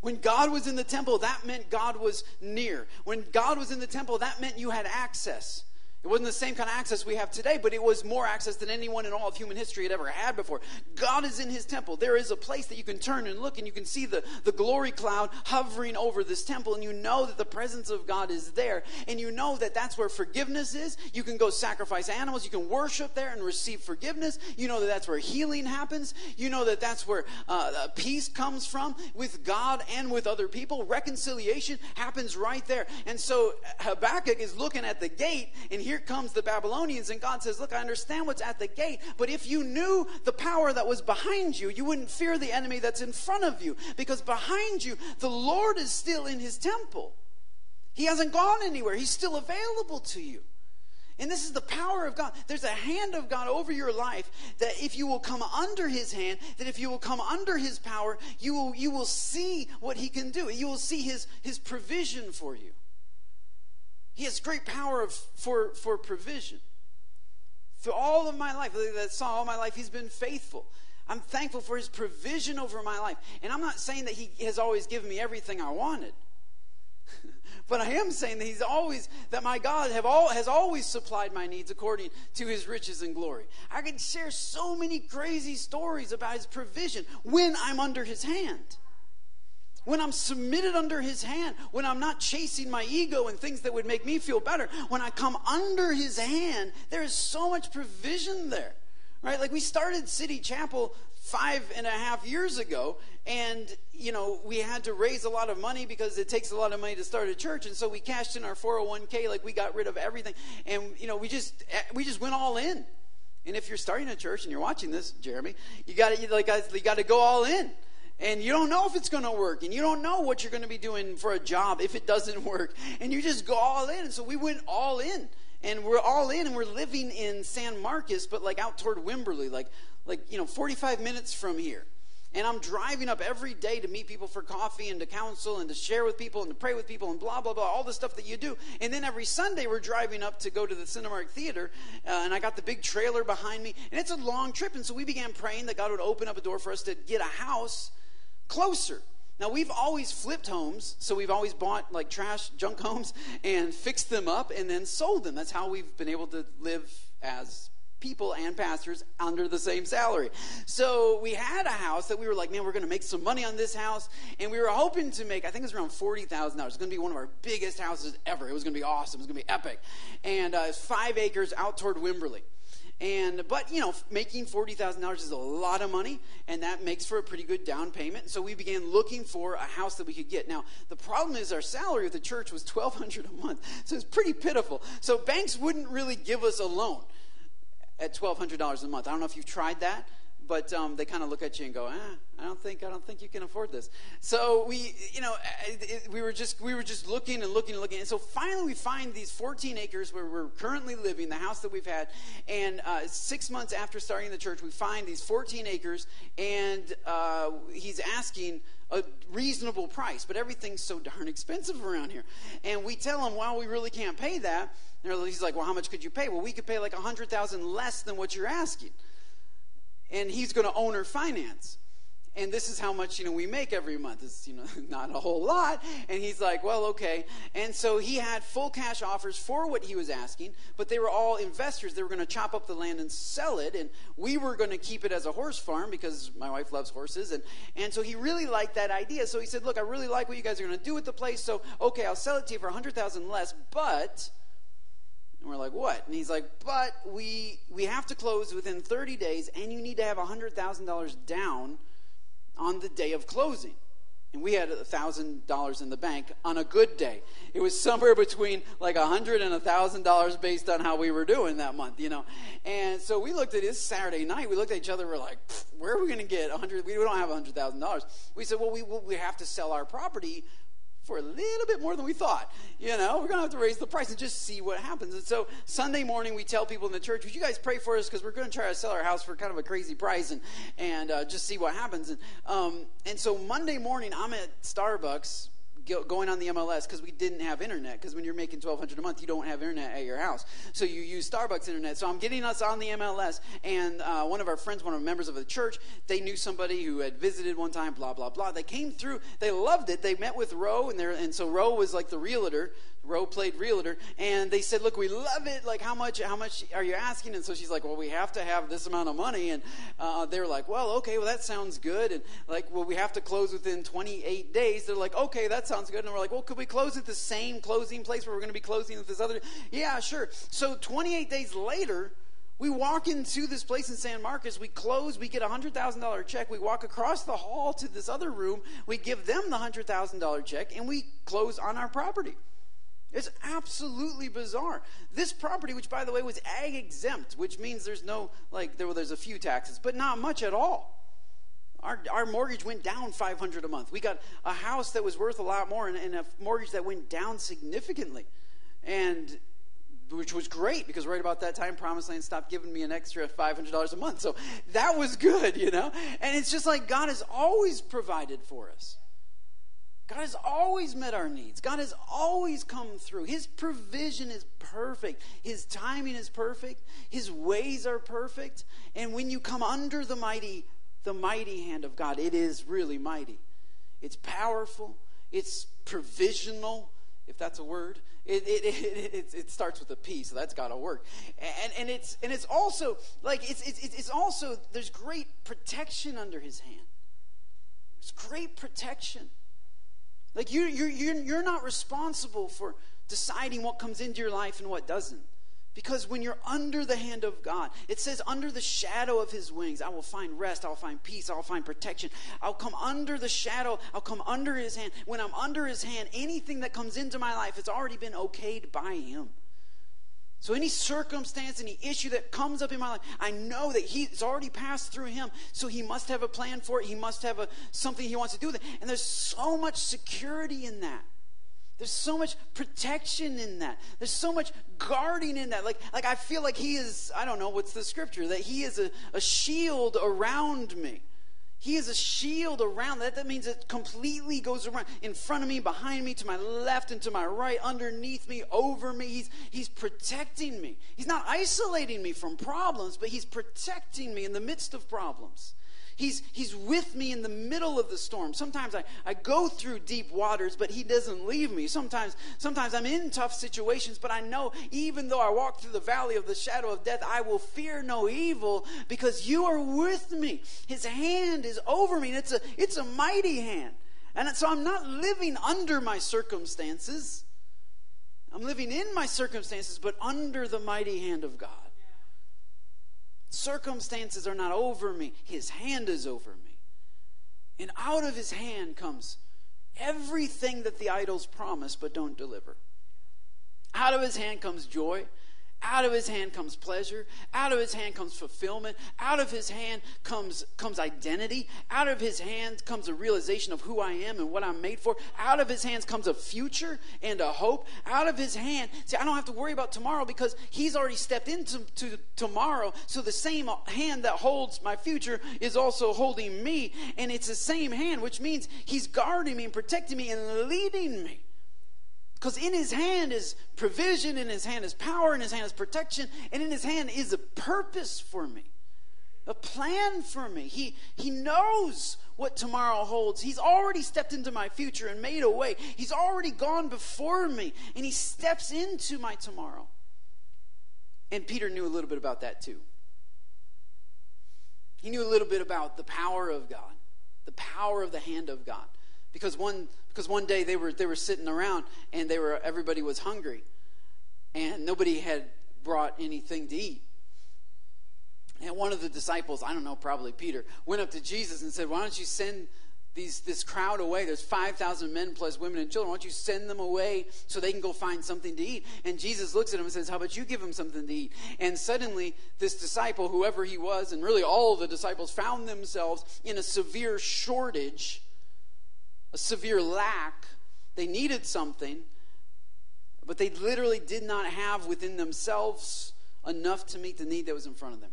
When God was in the temple, that meant God was near. When God was in the temple, that meant you had access. It wasn't the same kind of access we have today, but it was more access than anyone in all of human history had ever had before. God is in his temple. There is a place that you can turn and look, and you can see the, the glory cloud hovering over this temple, and you know that the presence of God is there. And you know that that's where forgiveness is. You can go sacrifice animals. You can worship there and receive forgiveness. You know that that's where healing happens. You know that that's where uh, peace comes from with God and with other people. Reconciliation happens right there. And so Habakkuk is looking at the gate, and here comes the Babylonians, and God says, Look, I understand what's at the gate, but if you knew the power that was behind you, you wouldn't fear the enemy that's in front of you, because behind you, the Lord is still in his temple. He hasn't gone anywhere, he's still available to you. And this is the power of God. There's a hand of God over your life that if you will come under his hand, that if you will come under his power, you will, you will see what he can do. You will see his, his provision for you. He has great power of, for, for provision. Through all of my life, that saw all my life, He's been faithful. I'm thankful for His provision over my life. And I'm not saying that He has always given me everything I wanted. but I am saying that He's always, that my God have all, has always supplied my needs according to His riches and glory. I could share so many crazy stories about His provision when I'm under His hand when I'm submitted under his hand, when I'm not chasing my ego and things that would make me feel better, when I come under his hand, there is so much provision there. Right? Like we started City Chapel five and a half years ago, and you know, we had to raise a lot of money because it takes a lot of money to start a church, and so we cashed in our 401k, like we got rid of everything, and you know, we just we just went all in. And if you're starting a church and you're watching this, Jeremy, you got to like you got to go all in and you don't know if it's going to work and you don't know what you're going to be doing for a job if it doesn't work and you just go all in. And so we went all in and we're all in and we're living in san marcos but like out toward wimberley like like you know 45 minutes from here. And i'm driving up every day to meet people for coffee and to counsel and to share with people and to pray with people and blah blah blah all the stuff that you do. And then every sunday we're driving up to go to the cinemark theater uh, and i got the big trailer behind me and it's a long trip. And so we began praying that god would open up a door for us to get a house closer Now, we've always flipped homes, so we've always bought like trash, junk homes, and fixed them up and then sold them. That's how we've been able to live as people and pastors under the same salary. So we had a house that we were like, man, we're going to make some money on this house. And we were hoping to make, I think it was around $40,000. It's going to be one of our biggest houses ever. It was going to be awesome. It was going to be epic. And uh, it's five acres out toward Wimberley. And but you know, making forty thousand dollars is a lot of money, and that makes for a pretty good down payment. So we began looking for a house that we could get. Now the problem is our salary at the church was twelve hundred a month, so it's pretty pitiful. So banks wouldn't really give us a loan at $1,200 a month. I don't know if you've tried that, but um, they kind of look at you and go, ah, I don't think I don't think you can afford this. So we, you know, it, we were just we were just looking and looking and looking, and so finally we find these 14 acres where we're currently living, the house that we've had, and uh, six months after starting the church, we find these 14 acres, and uh, he's asking a reasonable price, but everything's so darn expensive around here. And we tell him, well, we really can't pay that. And he's like, well, how much could you pay? Well, we could pay like a hundred thousand less than what you're asking. And he's going to owner finance. And this is how much you know we make every month. It's you know not a whole lot. And he's like well okay. And so he had full cash offers for what he was asking but they were all investors. They were going to chop up the land and sell it and we were going to keep it as a horse farm because my wife loves horses and and so he really liked that idea. So he said look i really like what you guys are going to do with the place. So okay i'll sell it to you for 100000 less but and we're like, what? And he's like, but we we have to close within 30 days, and you need to have $100,000 down on the day of closing. And we had $1,000 in the bank on a good day. It was somewhere between like 100 and a $1,000 based on how we were doing that month, you know. And so we looked at this Saturday night. We looked at each other. We're like, where are we going to get 100? We don't have $100,000. We said, well, we, we have to sell our property for a little bit more than we thought. You know, we're going to have to raise the price and just see what happens. And so Sunday morning, we tell people in the church, would you guys pray for us because we're going to try to sell our house for kind of a crazy price and, and uh, just see what happens. And, um, and so Monday morning, I'm at Starbucks going on the MLS because we didn't have internet. Because when you're making 1200 a month, you don't have internet at your house. So you use Starbucks internet. So I'm getting us on the MLS, and uh, one of our friends, one of the members of the church, they knew somebody who had visited one time, blah, blah, blah. They came through, they loved it. They met with Roe, and, and so Roe was like the realtor. Roe played realtor, and they said, "Look, we love it. Like, how much? How much are you asking?" And so she's like, "Well, we have to have this amount of money." And uh, they're like, "Well, okay, well that sounds good." And like, "Well, we have to close within 28 days." They're like, "Okay, that sounds good." And we're like, "Well, could we close at the same closing place where we're going to be closing at this other?" Yeah, sure. So 28 days later. We walk into this place in San Marcos, we close, we get a $100,000 check, we walk across the hall to this other room, we give them the $100,000 check, and we close on our property. It's absolutely bizarre. This property, which by the way was ag exempt, which means there's no, like, there, well, there's a few taxes, but not much at all. Our, our mortgage went down 500 a month. We got a house that was worth a lot more and, and a mortgage that went down significantly. And which was great because right about that time promised land stopped giving me an extra $500 a month so that was good you know and it's just like god has always provided for us God has always met our needs. God has always come through. His provision is perfect. His timing is perfect. His ways are perfect. And when you come under the mighty, the mighty hand of God, it is really mighty. It's powerful. It's provisional, if that's a word. It, it, it, it, it starts with a P, so that's got to work. And, and, it's, and it's also, like, it's, it's, it's also, there's great protection under his hand. There's great protection. Like you, you're, you're, you're not responsible for deciding what comes into your life and what doesn't. Because when you're under the hand of God, it says, under the shadow of his wings, I will find rest, I'll find peace, I'll find protection. I'll come under the shadow, I'll come under his hand. When I'm under his hand, anything that comes into my life, has already been okayed by him. So, any circumstance, any issue that comes up in my life, I know that He's already passed through Him. So, He must have a plan for it. He must have a, something He wants to do with it. And there's so much security in that. There's so much protection in that. There's so much guarding in that. Like, like I feel like He is, I don't know what's the scripture, that He is a, a shield around me. He is a shield around that. That means it completely goes around in front of me, behind me, to my left and to my right, underneath me, over me. He's, he's protecting me. He's not isolating me from problems, but He's protecting me in the midst of problems. He's, he's with me in the middle of the storm. Sometimes I, I go through deep waters, but He doesn't leave me. Sometimes, sometimes I'm in tough situations, but I know even though I walk through the valley of the shadow of death, I will fear no evil because you are with me. His hand is over me, and it's a, it's a mighty hand. And so I'm not living under my circumstances. I'm living in my circumstances, but under the mighty hand of God. Circumstances are not over me, His hand is over me. And out of His hand comes everything that the idols promise but don't deliver. Out of His hand comes joy. Out of his hand comes pleasure. Out of his hand comes fulfillment. Out of his hand comes, comes identity. Out of his hand comes a realization of who I am and what I'm made for. Out of his hands comes a future and a hope. Out of his hand, see, I don't have to worry about tomorrow because he's already stepped into to tomorrow. So the same hand that holds my future is also holding me. And it's the same hand, which means he's guarding me and protecting me and leading me. Because in his hand is provision, in his hand is power, in his hand is protection, and in his hand is a purpose for me, a plan for me. He, he knows what tomorrow holds. He's already stepped into my future and made a way. He's already gone before me, and he steps into my tomorrow. And Peter knew a little bit about that too. He knew a little bit about the power of God, the power of the hand of God because one because one day they were they were sitting around and they were everybody was hungry. And nobody had brought anything to eat. And one of the disciples i don't know probably peter went up to jesus and said why don't you send these, this crowd away? There's 5000 men plus women and children. Why don't you send them away so they can go find something to eat? And jesus looks at him and says how about you give them something to eat? And suddenly this disciple whoever he was and really all the disciples found themselves in a severe shortage a severe lack. They needed something, but they literally did not have within themselves enough to meet the need that was in front of them.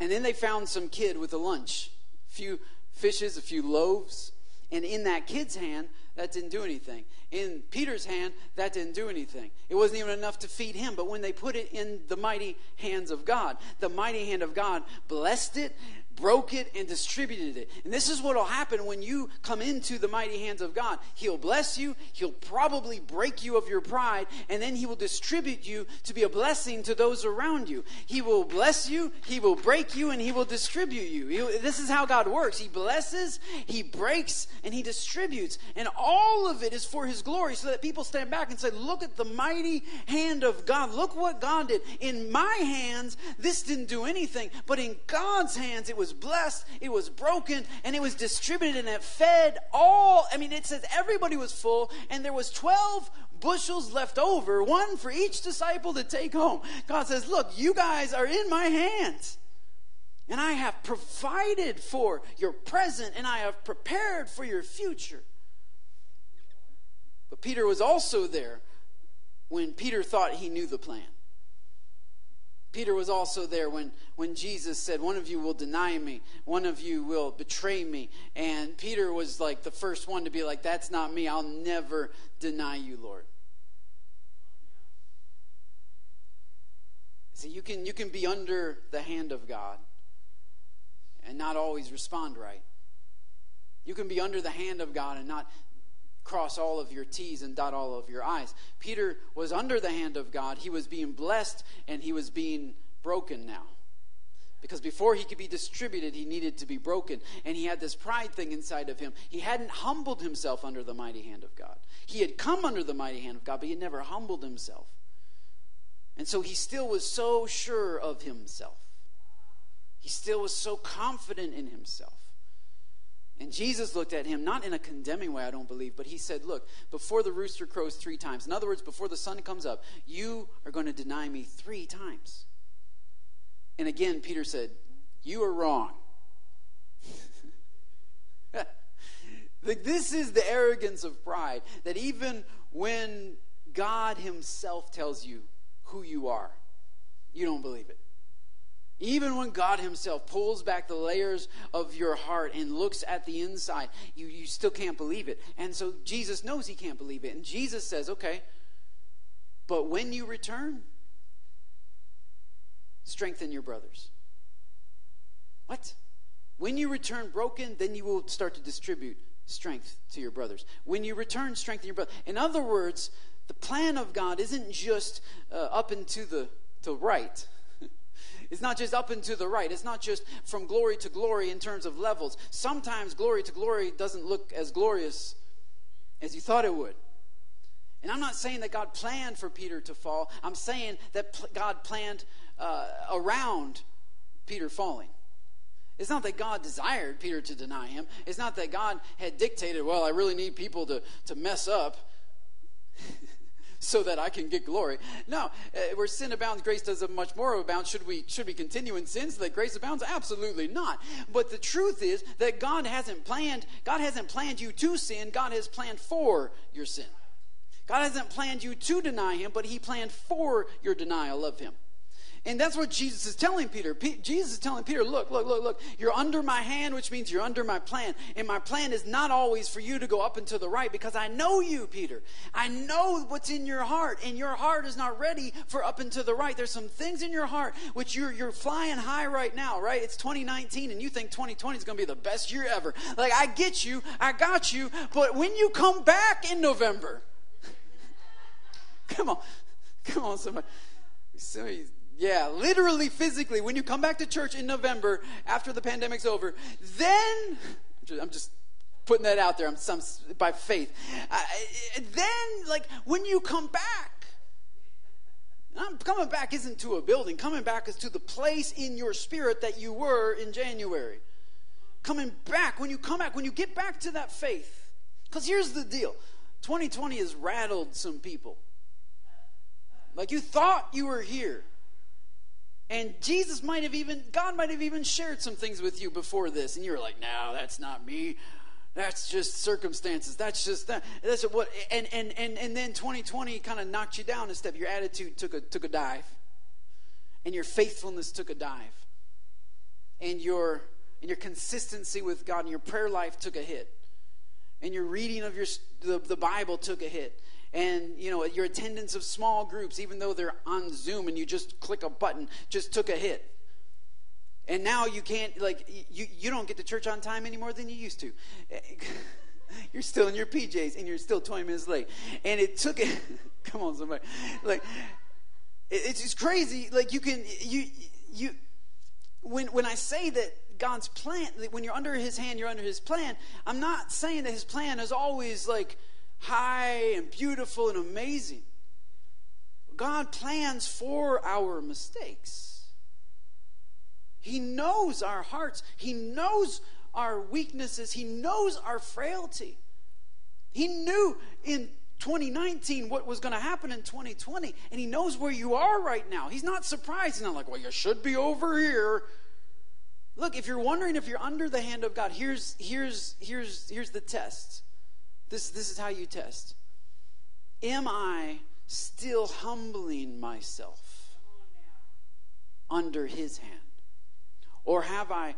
And then they found some kid with a lunch, a few fishes, a few loaves, and in that kid's hand, that didn't do anything. In Peter's hand, that didn't do anything. It wasn't even enough to feed him. But when they put it in the mighty hands of God, the mighty hand of God blessed it, broke it and distributed it. And this is what will happen when you come into the mighty hands of God. He'll bless you, He'll probably break you of your pride, and then He will distribute you to be a blessing to those around you. He will bless you, He will break you, and He will distribute you. This is how God works. He blesses, He breaks, and He distributes. And all of it is for His glory so that people stand back and say, Look at the mighty hand of God. Look what God did. In my hands, this didn't do anything, but in God's hands, it was was blessed, it was broken, and it was distributed, and it fed all. I mean, it says everybody was full, and there was 12 bushels left over, one for each disciple to take home. God says, Look, you guys are in my hands. And I have provided for your present, and I have prepared for your future. But Peter was also there when Peter thought he knew the plan. Peter was also there when, when Jesus said, One of you will deny me, one of you will betray me. And Peter was like the first one to be like, That's not me. I'll never deny you, Lord. See, you can, you can be under the hand of God and not always respond right. You can be under the hand of God and not cross all of your T's and dot all of your I's. Peter was under the hand of God. He was being blessed and he was being broken now. Because before he could be distributed, he needed to be broken. And he had this pride thing inside of him. He hadn't humbled himself under the mighty hand of God. He had come under the mighty hand of God, but he had never humbled himself. And so he still was so sure of himself. He still was so confident in himself. And Jesus looked at him, not in a condemning way, I don't believe, but he said, Look, before the rooster crows three times, in other words, before the sun comes up, you are going to deny me three times. And again, Peter said, You are wrong. this is the arrogance of pride that even when God Himself tells you who you are, you don't believe it. Even when God Himself pulls back the layers of your heart and looks at the inside, you, you still can't believe it. And so Jesus knows He can't believe it. And Jesus says, okay, but when you return, strengthen your brothers. What? When you return broken, then you will start to distribute strength to your brothers. When you return strengthen your brother. In other words, the plan of God isn't just uh, up and to the to right. It's not just up and to the right. It's not just from glory to glory in terms of levels. Sometimes glory to glory doesn't look as glorious as you thought it would. And I'm not saying that God planned for Peter to fall. I'm saying that pl- God planned uh, around Peter falling. It's not that God desired Peter to deny him. It's not that God had dictated, well, I really need people to, to mess up so that I can get glory. No, uh, where sin abounds, grace does a much more abound. Should we should we continue in sin so that grace abounds? Absolutely not. But the truth is that God hasn't planned. God hasn't planned you to sin. God has planned for your sin. God hasn't planned you to deny Him, but He planned for your denial of Him. And that's what Jesus is telling Peter. P- Jesus is telling Peter, look, look, look, look, you're under my hand, which means you're under my plan. And my plan is not always for you to go up and to the right because I know you, Peter. I know what's in your heart, and your heart is not ready for up and to the right. There's some things in your heart which you're, you're flying high right now, right? It's 2019, and you think 2020 is going to be the best year ever. Like, I get you, I got you, but when you come back in November, come on, come on, somebody. somebody yeah, literally, physically, when you come back to church in November after the pandemic's over, then I'm just putting that out there. I'm some by faith. then, like when you come back, I'm coming back isn't to a building. Coming back is to the place in your spirit that you were in January. Coming back when you come back, when you get back to that faith. Because here's the deal: 2020 has rattled some people. Like you thought you were here. And Jesus might have even, God might have even shared some things with you before this. And you were like, no, that's not me. That's just circumstances. That's just that. That's what, and, and, and, and then 2020 kind of knocked you down a step. Your attitude took a, took a dive. And your faithfulness took a dive. And your, and your consistency with God and your prayer life took a hit. And your reading of your, the, the Bible took a hit and you know your attendance of small groups even though they're on zoom and you just click a button just took a hit. And now you can't like you, you don't get to church on time any more than you used to. You're still in your pjs and you're still 20 minutes late. And it took it come on somebody. Like it, it's just crazy. Like you can you you when when i say that god's plan when you're under his hand you're under his plan i'm not saying that his plan is always like high and beautiful and amazing. God plans for our mistakes. He knows our hearts. He knows our weaknesses. He knows our frailty. He knew in 2019 what was going to happen in 2020, and He knows where you are right now. He's not surprised. He's not like, well, you should be over here. Look, if you're wondering if you're under the hand of God, here's, here's, here's, here's the test. This, this is how you test. Am I still humbling myself under his hand? Or have I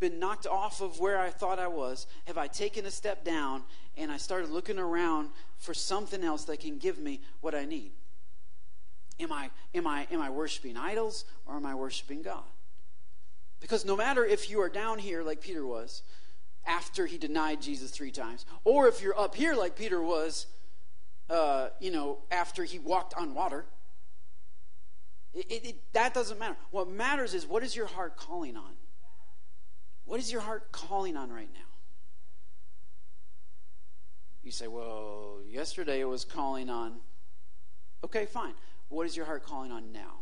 been knocked off of where I thought I was? Have I taken a step down and I started looking around for something else that can give me what I need? Am I, am I, am I worshiping idols or am I worshiping God? Because no matter if you are down here like Peter was, after he denied Jesus three times. Or if you're up here like Peter was, uh, you know, after he walked on water. It, it, it, that doesn't matter. What matters is what is your heart calling on? What is your heart calling on right now? You say, well, yesterday it was calling on. Okay, fine. What is your heart calling on now?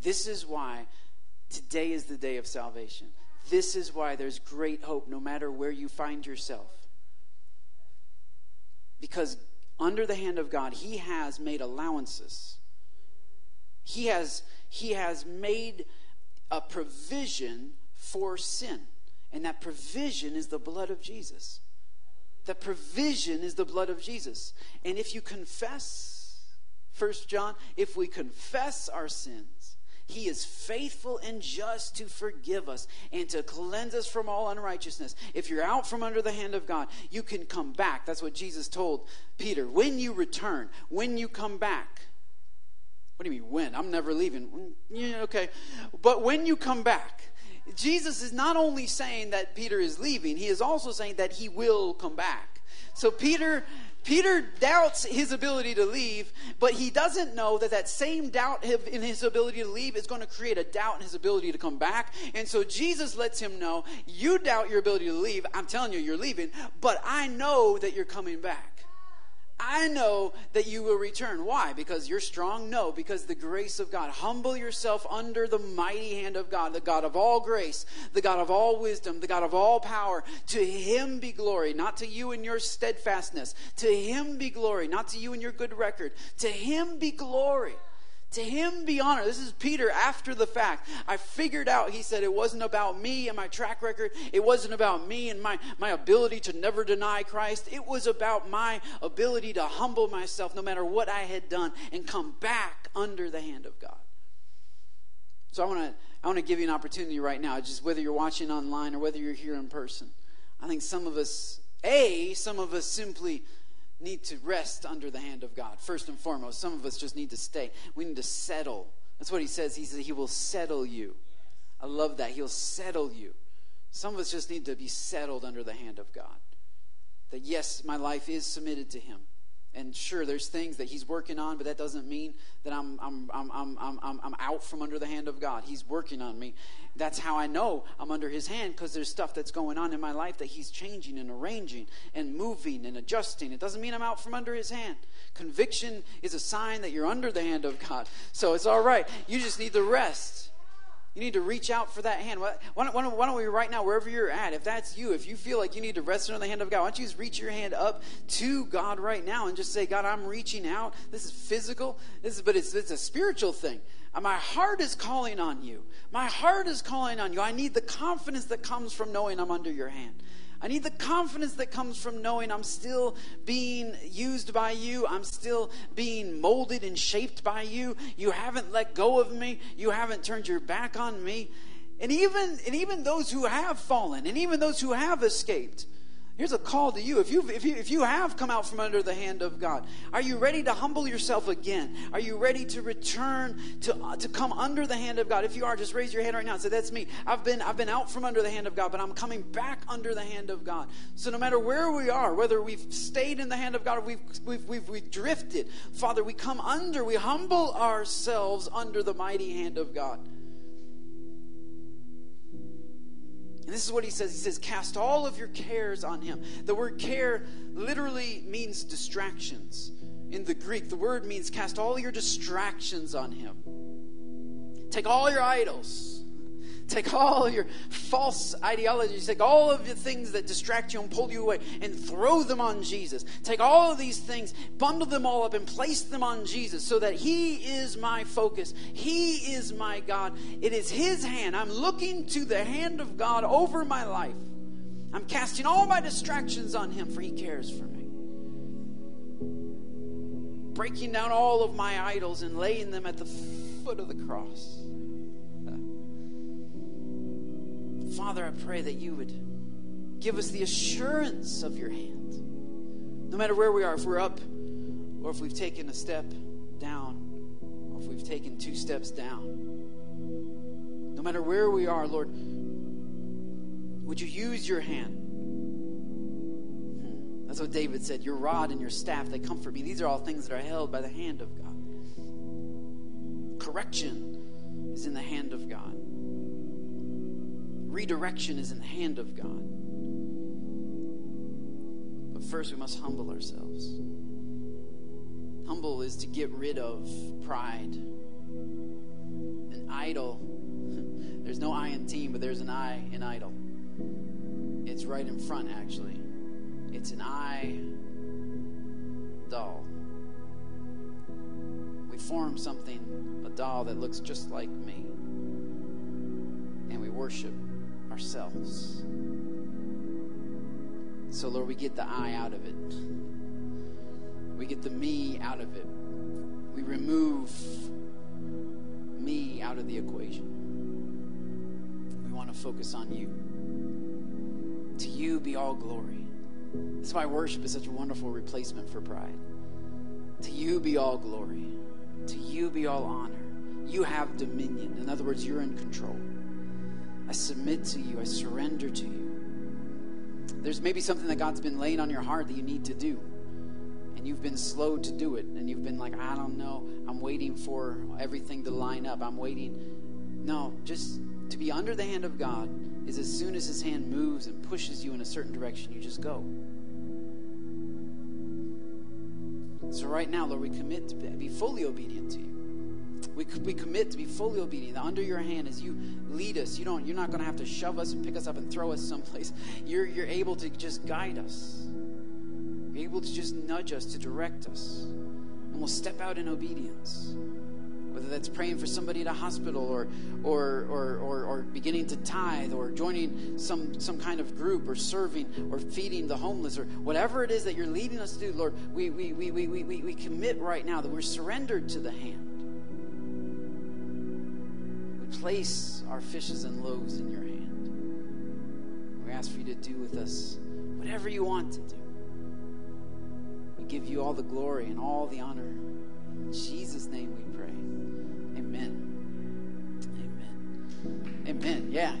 This is why today is the day of salvation. This is why there's great hope no matter where you find yourself. Because under the hand of God, He has made allowances. He has, he has made a provision for sin. And that provision is the blood of Jesus. That provision is the blood of Jesus. And if you confess, First John, if we confess our sins, he is faithful and just to forgive us and to cleanse us from all unrighteousness. If you're out from under the hand of God, you can come back. That's what Jesus told Peter. When you return, when you come back. What do you mean when? I'm never leaving. Yeah, okay. But when you come back, Jesus is not only saying that Peter is leaving, he is also saying that he will come back. So Peter Peter doubts his ability to leave, but he doesn't know that that same doubt in his ability to leave is going to create a doubt in his ability to come back. And so Jesus lets him know, You doubt your ability to leave. I'm telling you, you're leaving, but I know that you're coming back. I know that you will return. Why? Because you're strong? No, because the grace of God. Humble yourself under the mighty hand of God, the God of all grace, the God of all wisdom, the God of all power. To him be glory, not to you in your steadfastness. To him be glory, not to you in your good record. To him be glory. To him be honor. This is Peter after the fact. I figured out, he said, it wasn't about me and my track record. It wasn't about me and my, my ability to never deny Christ. It was about my ability to humble myself no matter what I had done and come back under the hand of God. So I want to I want to give you an opportunity right now, just whether you're watching online or whether you're here in person. I think some of us, A, some of us simply need to rest under the hand of God, first and foremost. Some of us just need to stay. We need to settle. That's what he says. He says he will settle you. I love that. He'll settle you. Some of us just need to be settled under the hand of God. That yes, my life is submitted to him. And sure, there's things that he's working on, but that doesn't mean that I'm, I'm, I'm, I'm, I'm, I'm out from under the hand of God. He's working on me. That's how I know I'm under his hand because there's stuff that's going on in my life that he's changing and arranging and moving and adjusting. It doesn't mean I'm out from under his hand. Conviction is a sign that you're under the hand of God. So it's all right. You just need the rest. You need to reach out for that hand. Why don't, why, don't, why don't, we, right now, wherever you're at, if that's you, if you feel like you need to rest under the hand of God, why don't you just reach your hand up to God right now and just say, God, I'm reaching out. This is physical, this is, but it's, it's a spiritual thing. My heart is calling on you. My heart is calling on you. I need the confidence that comes from knowing I'm under your hand. I need the confidence that comes from knowing I'm still being used by you. I'm still being molded and shaped by you. You haven't let go of me. You haven't turned your back on me. And even, and even those who have fallen, and even those who have escaped, Here's a call to you. If you, if, you. if you have come out from under the hand of God, are you ready to humble yourself again? Are you ready to return to, uh, to come under the hand of God? If you are, just raise your hand right now and say, That's me. I've been, I've been out from under the hand of God, but I'm coming back under the hand of God. So no matter where we are, whether we've stayed in the hand of God or we've, we've, we've, we've drifted, Father, we come under, we humble ourselves under the mighty hand of God. And this is what he says. He says, Cast all of your cares on him. The word care literally means distractions. In the Greek, the word means cast all your distractions on him. Take all your idols Take all your false ideologies, take all of the things that distract you and pull you away, and throw them on Jesus. Take all of these things, bundle them all up, and place them on Jesus so that He is my focus. He is my God. It is His hand. I'm looking to the hand of God over my life. I'm casting all my distractions on Him, for He cares for me. Breaking down all of my idols and laying them at the foot of the cross. Father, I pray that you would give us the assurance of your hand. No matter where we are, if we're up or if we've taken a step down or if we've taken two steps down, no matter where we are, Lord, would you use your hand? Hmm. That's what David said. Your rod and your staff, they comfort me. These are all things that are held by the hand of God. Correction is in the hand of God. Redirection is in the hand of God. But first, we must humble ourselves. Humble is to get rid of pride. An idol, there's no I in team, but there's an I in idol. It's right in front, actually. It's an I doll. We form something, a doll that looks just like me, and we worship ourselves. So, Lord, we get the I out of it. We get the me out of it. We remove me out of the equation. We want to focus on you. To you be all glory. This is why worship is such a wonderful replacement for pride. To you be all glory. To you be all honor. You have dominion. In other words, you're in control. I submit to you. I surrender to you. There's maybe something that God's been laying on your heart that you need to do. And you've been slow to do it. And you've been like, I don't know. I'm waiting for everything to line up. I'm waiting. No, just to be under the hand of God is as soon as His hand moves and pushes you in a certain direction, you just go. So, right now, Lord, we commit to be fully obedient to you. We, we commit to be fully obedient under your hand as you lead us. You don't, you're not going to have to shove us and pick us up and throw us someplace. You're, you're able to just guide us. You're able to just nudge us, to direct us. And we'll step out in obedience. Whether that's praying for somebody at a hospital or, or, or, or, or beginning to tithe or joining some, some kind of group or serving or feeding the homeless or whatever it is that you're leading us to do, Lord, we, we, we, we, we, we commit right now that we're surrendered to the hand place our fishes and loaves in your hand. We ask for you to do with us whatever you want to do. We give you all the glory and all the honor. In Jesus' name we pray. Amen. Amen. Amen. Yeah.